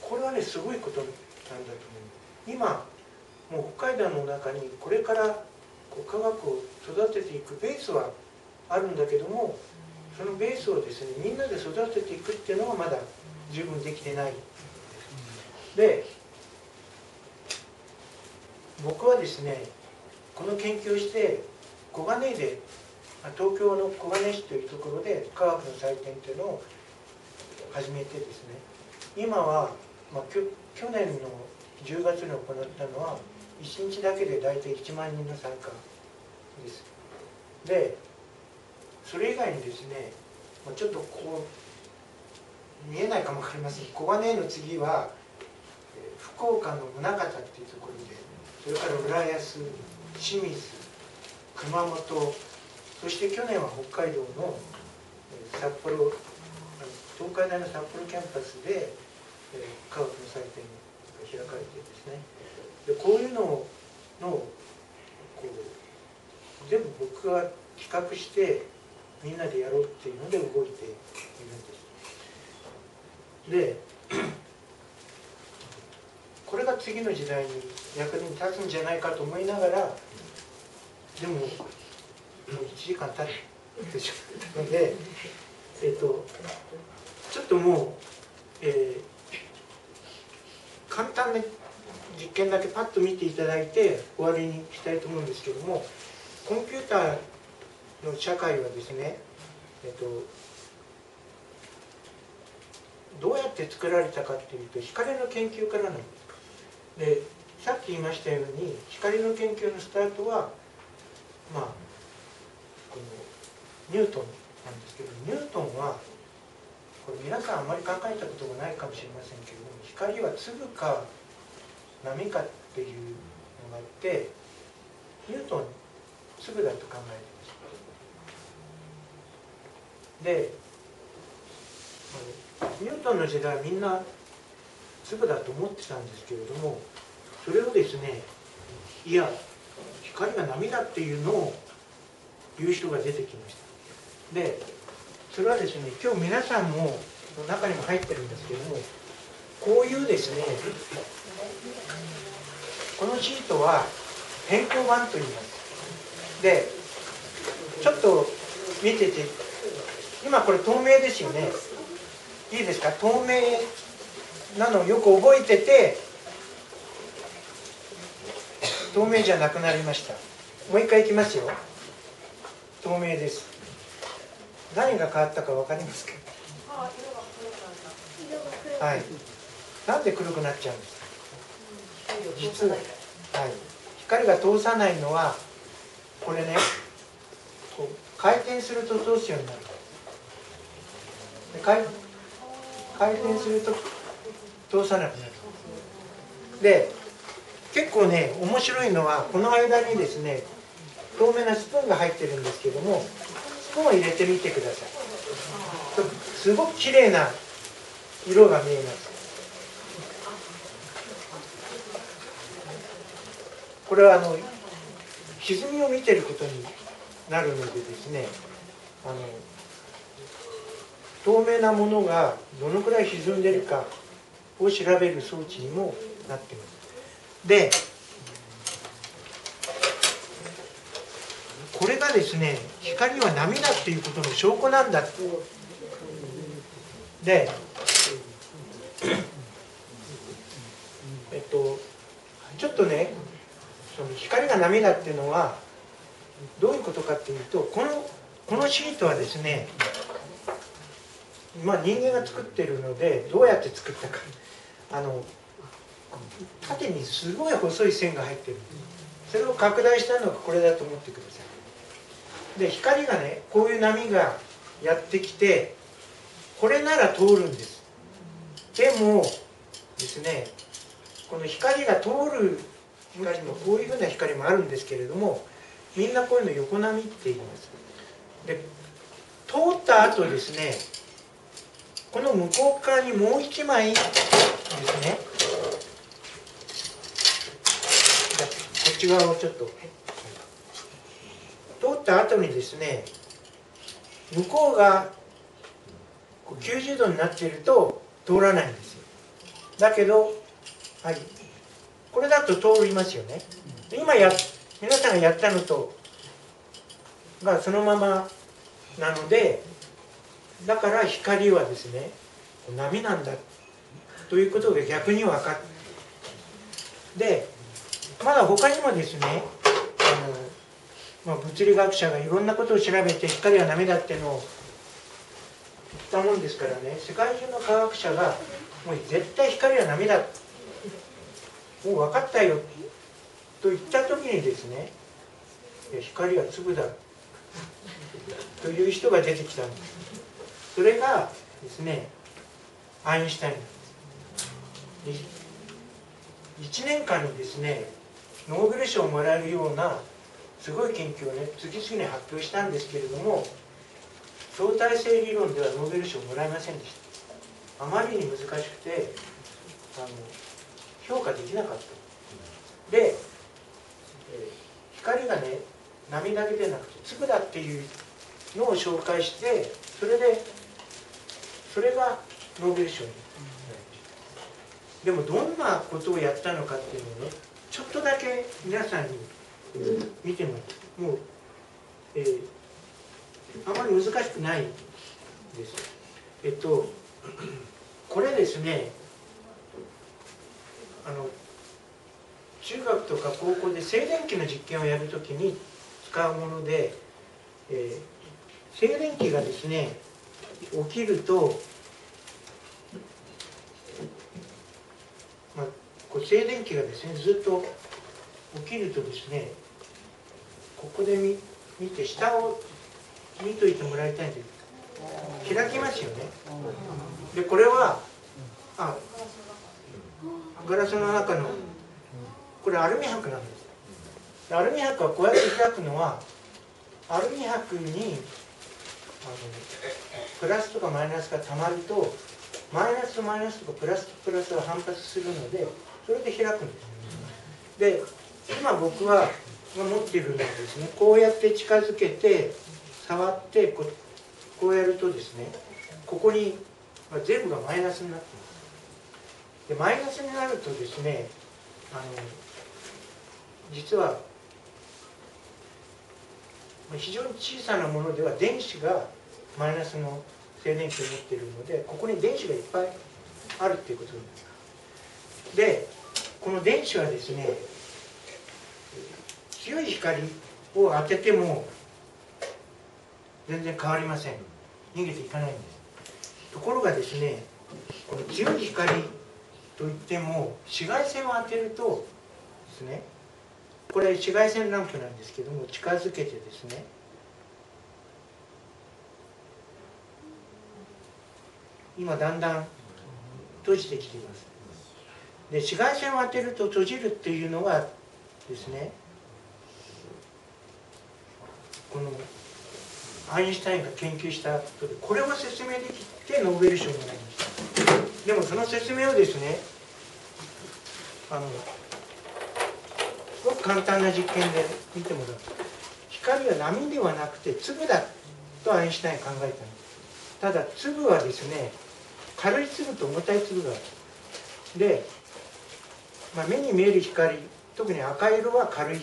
これはねすごいことなんだと思う。今もう北海道の中にこれからこう科学を育てていくベースはあるんだけどもそのベースをですねみんなで育てていくっていうのはまだ十分できてない。で僕はですねこの研究をして小金井で東京の小金井市というところで科学の祭典というのを始めてですね今は、まあ、去去年の10月に行ったのは1日だけで大体1万人の参加です。でそれ以外にですねちょっとこう見えないかも分かりません。小金井の次は福岡の宗像っていうところでそれから浦安清水熊本そして去年は北海道の札幌東海大の札幌キャンパスで科学の祭典が開かれてですね。でこういうのをのこう全部僕が企画してみんなでやろうっていうので動いているんです。でこれが次の時代に役に立つんじゃないかと思いながらでももう1時間経ってしまったのでえっ、とちょっともう、えー、簡単な実験だけパッと見ていただいて終わりにしたいと思うんですけどもコンピューターの社会はですね、えっと、どうやって作られたかっていうと光の研究からなんです。でさっき言いましたように光の研究のスタートはまあこのニュートンなんですけどニュートンはこれ皆さんあんまり考えたことがないかもしれませんけども光は粒か波かっていうのがあってニュートン粒だと考えてでニュートンの時代はみんな粒だと思ってたんですけれどもそれをですねいや光が波だっていうのを言う人が出てきました。でそれはですね今日皆さんも中にも入ってるんですけどもこういうですねこのシートは変更板と言います。でちょっと見てて今これ透明ですよね。いいですか？透明なのをよく覚えてて透明じゃなくなりました。もう一回いきますよ。透明です。何が変わったか分かりますか？はい。なんで黒くなっちゃうんですか？実は、はい、光が通さないのはこれねこう回転すると通すようになる。回回転すると通さなくなる。で結構ね面白いのはこの間にですね透明なスプーンが入ってるんですけどもスプーンを入れてみてください。すごく綺麗な色が見えます。これはあの歪みを見てることになるのでですねあの透明なものがどのくらい沈んでるかを調べる装置にもなってます。でこれがですね光は波だっていうことの証拠なんだ。でえっとちょっとねその光が波だっていうのはどういうことかっていうとこのこのシートはですねまあ、人間が作ってるのでどうやって作ったか。あの縦にすごい細い線が入ってる。それを拡大したのがこれだと思ってください。で光がねこういう波がやってきてこれなら通るんです。でもですねこの光が通る光もこういうふうな光もあるんですけれどもみんなこういうの横波って言います。で通った後ですねこの向こう側にもう一枚ですね。こっち側をちょっと。通った後にですね向こうが90度になっていると通らないんですよ。だけどはい。これだと通りますよね。今や皆さんがやったのとがそのままなのでだから光はですね波なんだということが逆に分かるでまだ他にもですねあの、まあ、物理学者がいろんなことを調べて光は波だっていうのを言ったもんですからね世界中の科学者がもう絶対光は波だってもう分かったよ。と言った時にですね光は粒だ。という人が出てきたんです。それがですねアインシュタイン。1年間にですねノーベル賞をもらえるようなすごい研究をね次々に発表したんですけれども相対性理論ではノーベル賞をもらえませんでした。あまりに難しくてあの評価できなかった。で、光がね波だけでなくて粒だっていうのを紹介してそれでそれがノーベル賞にでもどんなことをやったのかっていうのをねちょっとだけ皆さんに見てもらもう、えー、あまり難しくないです。えっとこれですねあの中学とか高校で静電気の実験をやるときに使うもので、えー、静電気がですね起きると、まあ、こう静電気がですねずっと起きるとですねここで見見て下を見といてもらいたいんです。開きますよね。でこれはあガラスの中のこれアルミ箔なんですアルミ箔はこうやって開くのはアルミ箔にあのプラスとかマイナスがたまるとマイナスとマイナスとかプラスとプラスが反発するのでそれで開くんですで今僕は持っているのはですね。こうやって近づけて触ってここうやるとですねここに全部がマイナスになってます。でマイナスになるとですねあの実は非常に小さなものでは電子がマイナスの静電気を持っているのでここに電子がいっぱいあるっていうことなります。でこの電子はですね強い光を当てても全然変わりません。逃げていかないんです。ところがですねこの強い光といっても紫外線を当てるとですねこれ紫外線ランプなんですけども近づけてですね今だんだん閉じてきています。で紫外線を当てると閉じるっていうのがですねこのアインシュタインが研究したことでこれを説明できてノーベル賞になりましたでもその説明をですねあのすごく簡単な実験で見てもらう。光は波ではなくて粒だとアインシュタイン考えたんです。ただ粒はですね軽い粒と重たい粒がある。で、まあ、目に見える光特に赤色は軽い。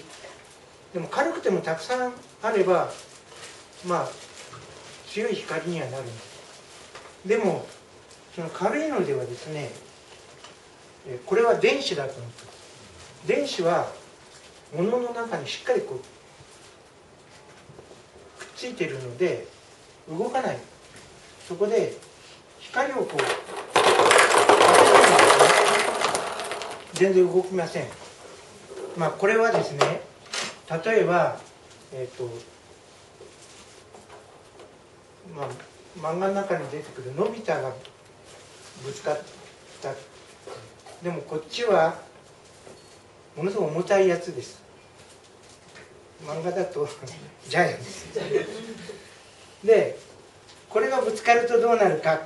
でも軽くてもたくさんあればまあ強い光にはなるんです。でもその軽いのではですねこれは電子だと思って電子は物の中にしっかりこうくっついているので動かない。そこで光をこう全然動きません。まあこれはですね例えばえっ、ー、とまあ漫画の中に出てくるのび太がぶつかった。でもこっちはものすごく重たいやつです。漫画だとジャイアンですでこれがぶつかるとどうなるか。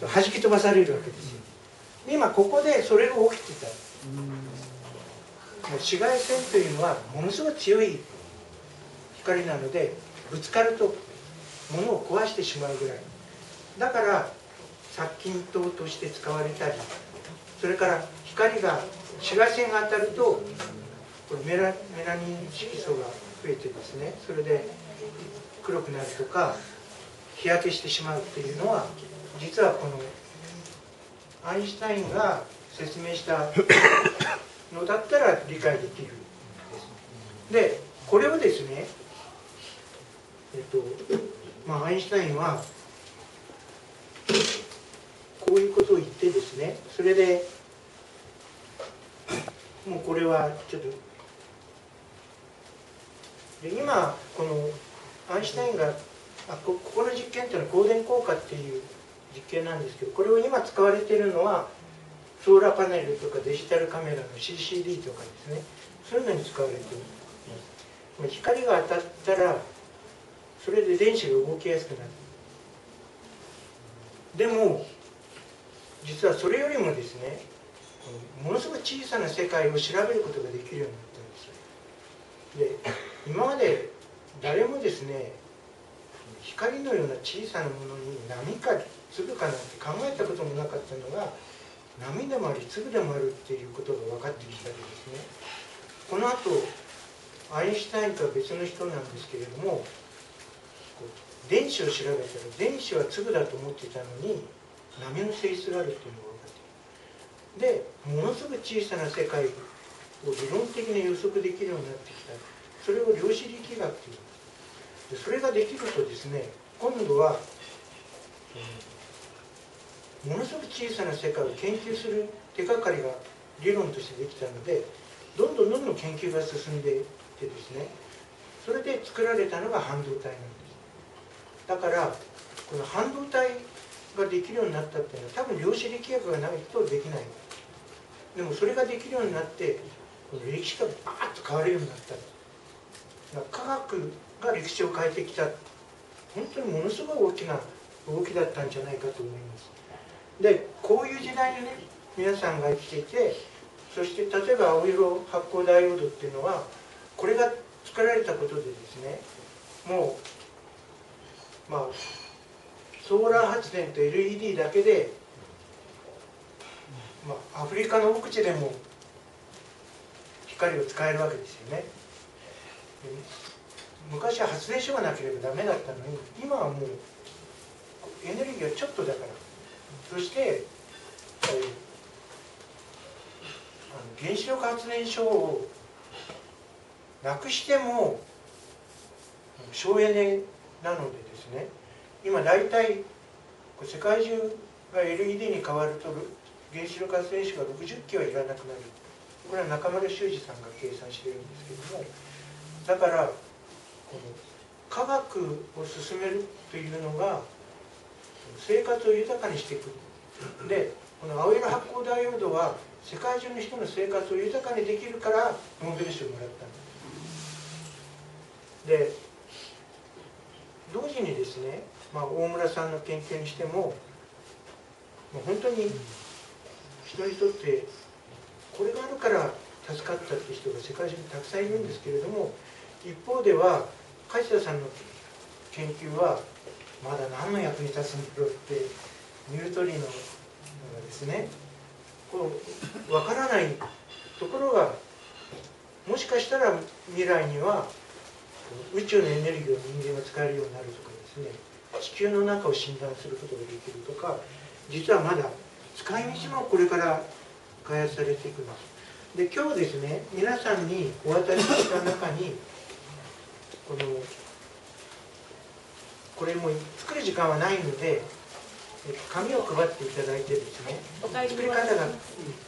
弾き飛ばされるわけですよ。今ここでそれが起きてた。紫外線というのはものすごい強い光なのでぶつかると物を壊してしまうぐらい。だから殺菌灯として使われたりそれから光が紫外線が当たるとこれメラメラニン色素が増えてですねそれで黒くなるとか日焼けしてしまうっていうのは実はこのアインシュタインが説明したのだったら理解できるでこれをですねえっとまあアインシュタインはこういうことを言ってですねそれでもうこれはちょっと今このアインシュタインがあこここの実験っていうのは光電効果っていう実験なんですけどこれを今使われているのはソーラーパネルとかデジタルカメラの CCD とかですね。そういうのに使われています光が当たったらそれで電子が動きやすくなる。でも実はそれよりもですねものすごく小さな世界を調べることができるようになったんです。で今まで誰もですね光のような小さなものに波か粒かなんて考えたこともなかったのが波でもあり粒でもあるっていうことが分かってきたりですね。この後アインシュタインとは別の人なんですけれども電子を調べたら電子は粒だと思っていたのに波の性質があるっていうのが分かってでものすごく小さな世界を理論的に予測できるようになってきた。それを量子力学という。でそれができるとですね今度は、うん、ものすごく小さな世界を研究する手がかりが理論としてできたのでどんどんどんどん研究が進んでいってですねそれで作られたのが半導体なんです。だからこの半導体ができるようになったっていうのは多分量子力学がないとできない。でもそれができるようになって歴史がバーッと変わるようになった。科学が歴史を変えてきた。本当にものすごい大きな動きだったんじゃないかと思います。でこういう時代にね皆さんが生きていてそして例えば青色発光ダイオードっていうのはこれが作られたことでですねもうまあソーラー発電と LED だけで、まあ、アフリカの奥地でも光を使えるわけですよね。昔は発電所がなければダメだったのに今はもうエネルギーはちょっとだからそしてあの原子力発電所をなくしても省エネなのでですね。今大体世界中が LED に変わると原子力発電所が60基はいらなくなる。これは中村修二さんが計算してるんですけどもだからこの科学を進めるというのが生活を豊かにしていく。でこの青色発光ダイオードは世界中の人の生活を豊かにできるからノーベル賞をもらったんです。で同時にですね、まあ、大村さんの研究にしてももう本当に人にとってこれがあるから助かったって人が世界中にたくさんいるんですけれども一方では梶田さんの研究はまだ何の役に立つんだろうってニュートリノがですねこう分からないところがもしかしたら未来には宇宙のエネルギーを人間が使えるようになるとかですね地球の中を診断することができるとか実はまだ使い道もこれから開発されていくんです。で今日ですね皆さんにお渡しした中にこのこれも作る時間はないので紙を配っていただいてですね作り方が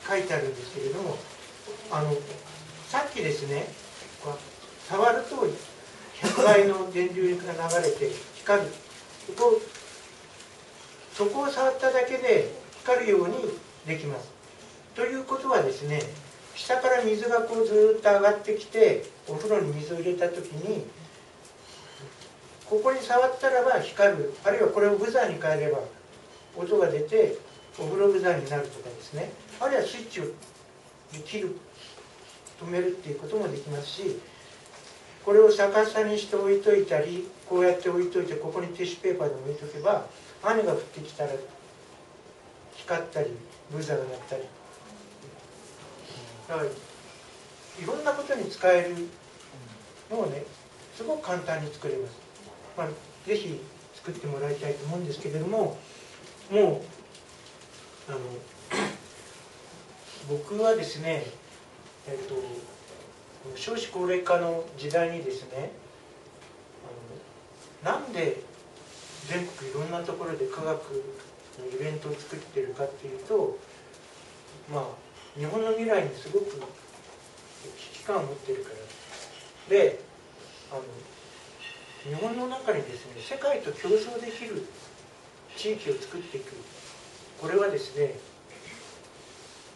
書いてあるんですけれどもあのさっきですね触ると100倍の電流が流れて光る。そこそこを触っただけで光るようにできます。ということはですね下から水がこうずっと上がってきてお風呂に水を入れた時にここに触ったらば光るあるいはこれをブザーに変えれば音が出てお風呂ブザーになるとかですね。あるいはスイッチを切る止めるっていうこともできますしこれを逆さにして置いといたりこうやって置いといてここにティッシュペーパーでも置いとけば雨が降ってきたら光ったりブザーが鳴ったり。だからいろんなことに使えるのをねすごく簡単に作れます、まあ、ぜひ作ってもらいたいと思うんですけれどももうあの僕はですねえっと少子高齢化の時代にですねあのなんで全国いろんなところで科学のイベントを作ってるかっていうとまあ日本の未来にすごく危機感を持ってるから。であの日本の中にですね世界と競争できる地域を作っていく。これはですね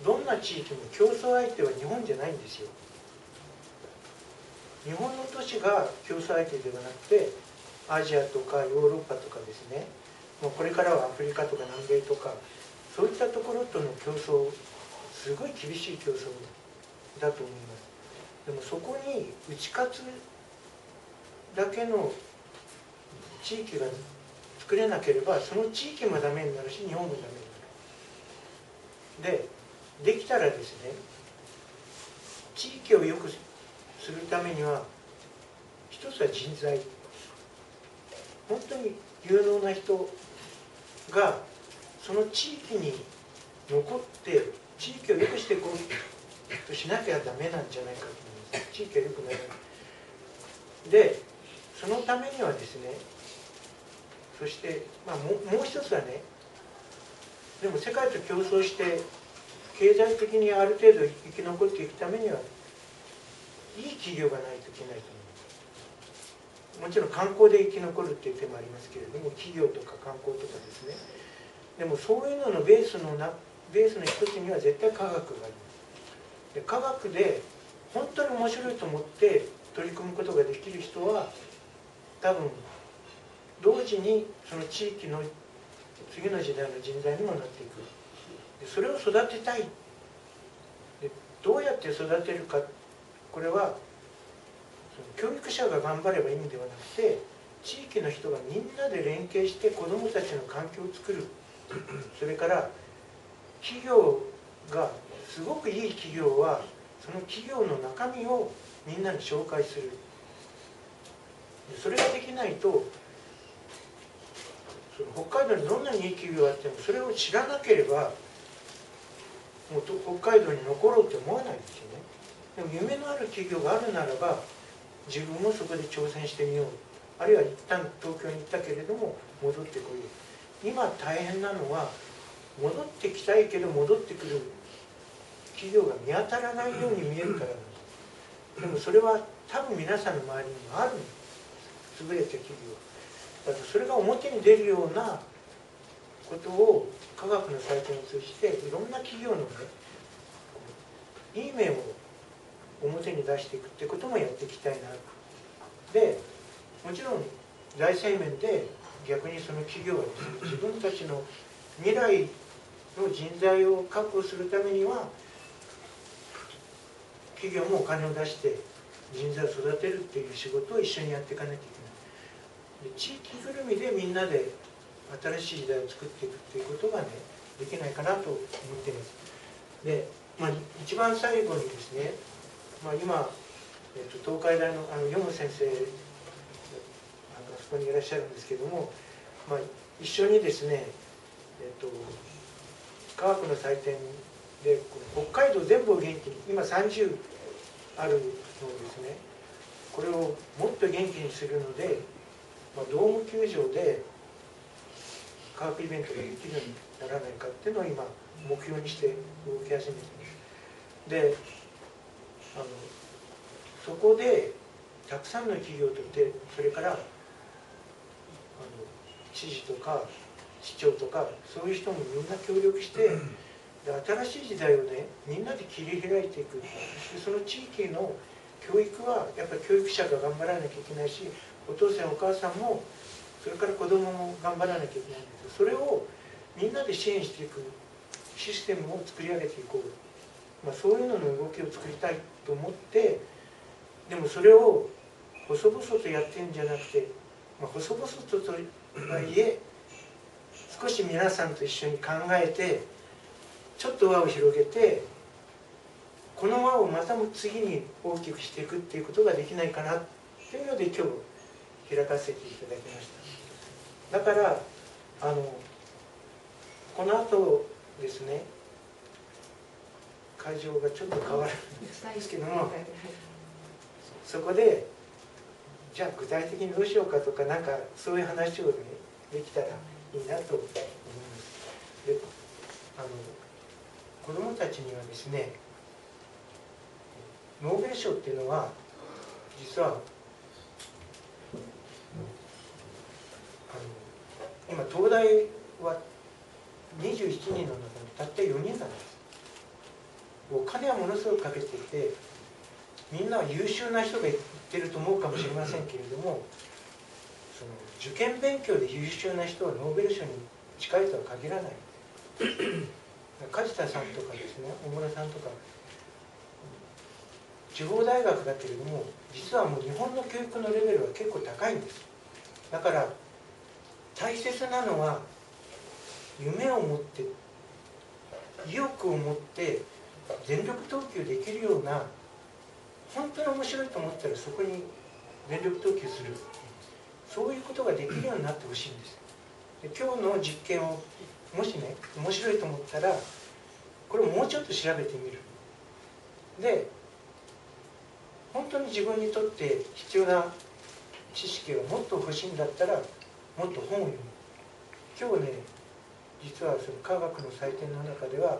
どんな地域も競争相手は日本じゃないんですよ。日本の都市が競争相手ではなくてアジアとかヨーロッパとかですねもうこれからはアフリカとか南米とかそういったところとの競争すごい厳しい競争だと思います。でもそこに打ち勝つだけの地域が作れなければその地域もダメになるし日本もダメになる。でできたらですね地域を良くするためには一つは人材。本当に有能な人がその地域に残って地域を良くしていこうとしなきゃダメなんじゃないかと思います。地域が良くなるでそのためにはですねそして、まあ、ももう一つはねでも世界と競争して経済的にある程度生き残っていくためにはいい企業がないといけないと思いますもちろん観光で生き残るっていう手もありますけれども企業とか観光とかですね。でもそういうののベースのなベースの一つには絶対科学があります。で科学で本当に面白いと思って取り組むことができる人は多分同時にその地域の次の時代の人材にもなっていく。でそれを育てたい。でどうやって育てるかこれは教育者が頑張ればいいんではなくて地域の人がみんなで連携して子どもたちの環境を作る。それから企業がすごくいい企業はその企業の中身をみんなに紹介する。それができないと北海道にどんなにいい企業があってもそれを知らなければもう北海道に残ろうって思わないですよ。でも夢のある企業があるならば自分もそこで挑戦してみよう。あるいは一旦東京に行ったけれども戻ってこい今大変なのは戻ってきたいけど戻ってくる。企業が見当たらないように見えるからなんでもそれは多分皆さんの周りにもあるんです優れた企業。だからそれが表に出るようなことを科学の祭典を通じていろんな企業のねいい面を表に出していくってこともやっていきたいなでもちろん財政面で逆にその企業はですね自分たちの未来の人材を確保するためには企業もお金を出して人材を育てるっていう仕事を一緒にやっていかなきゃいけない。で地域ぐるみでみんなで新しい時代を作っていくっていうことがねできないかなと思ってます。で、まあ、一番最後にですね、まあ、今、えっと、東海大のあの読む先生あのそこにいらっしゃるんですけども、まあ、一緒にですね、えっと、科学の祭典で北海道全部を元気に今30あるのをですね。これをもっと元気にするので、まあ、ドーム球場で科学イベントができるようにならないかっていうのを今目標にして動き始めてます。であのそこでたくさんの企業とてそれからあの知事とか市長とかそういう人もみんな協力してで新しい時代をねみんなで切り開いていく。でその地域の教育はやっぱり教育者が頑張らなきゃいけないしお父さんお母さんもそれから子供も頑張らなきゃいけないんですそれをみんなで支援していくシステムを作り上げていこう、まあ、そういうのの動きを作りたいと思ってでもそれを細々とやってるんじゃなくて、まあ、細々ととはいえ少し皆さんと一緒に考えてちょっと輪を広げてこの輪をまたも次に大きくしていくっていうことができないかなっていうので今日開かせていただきました。だからあのこの後ですね会場がちょっと変わるんです。けどもそこでじゃあ具体的にどうしようかとかなんかそういう話をねできたらいいなと思います。であの子どもたちにはですねノーベル賞っていうのは実はあの今東大は27人の中にたった4人なんですお金はものすごくかけていてみんなは優秀な人が言ってると思うかもしれませんけれどもその受験勉強で優秀な人はノーベル賞に近いとは限らない。梶田さんとかですね小村さんとか地方大学だけれども実はもう日本の教育のレベルは結構高いんです。だから大切なのは夢を持って意欲を持って全力投球できるような本当に面白いと思ったらそこに全力投球する。そういうことができるようになってほしいんです。で今日の実験をもしね面白いと思ったらこれをもうちょっと調べてみる。で本当に自分にとって必要な知識がもっと欲しいんだったらもっと本を読む。今日ね実はその科学の祭典の中では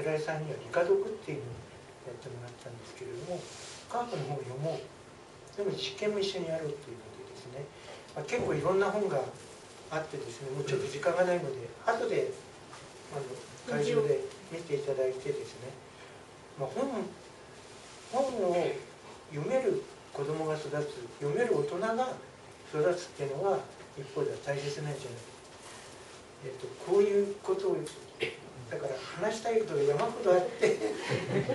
寺井さんには理科読っていうのをやってもらったんですけれども科学の本を読もう。でも実験も一緒にやろうというのでですね、まあ、結構いろんな本があってですねもうちょっと時間がないので後であの会場で見ていただいてですね、まあ、本本を読める子供が育つ読める大人が育つっていうのは一方では大切なんじゃないか。えっと、こういうことをだから話したいことが山ほどあって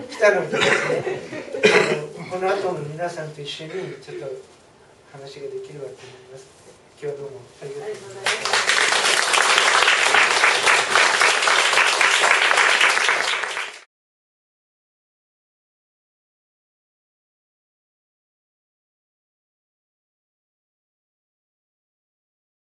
来たのでですねあのこの後の皆さんと一緒にちょっと話ができればと思います今日はどうもありがとうございました。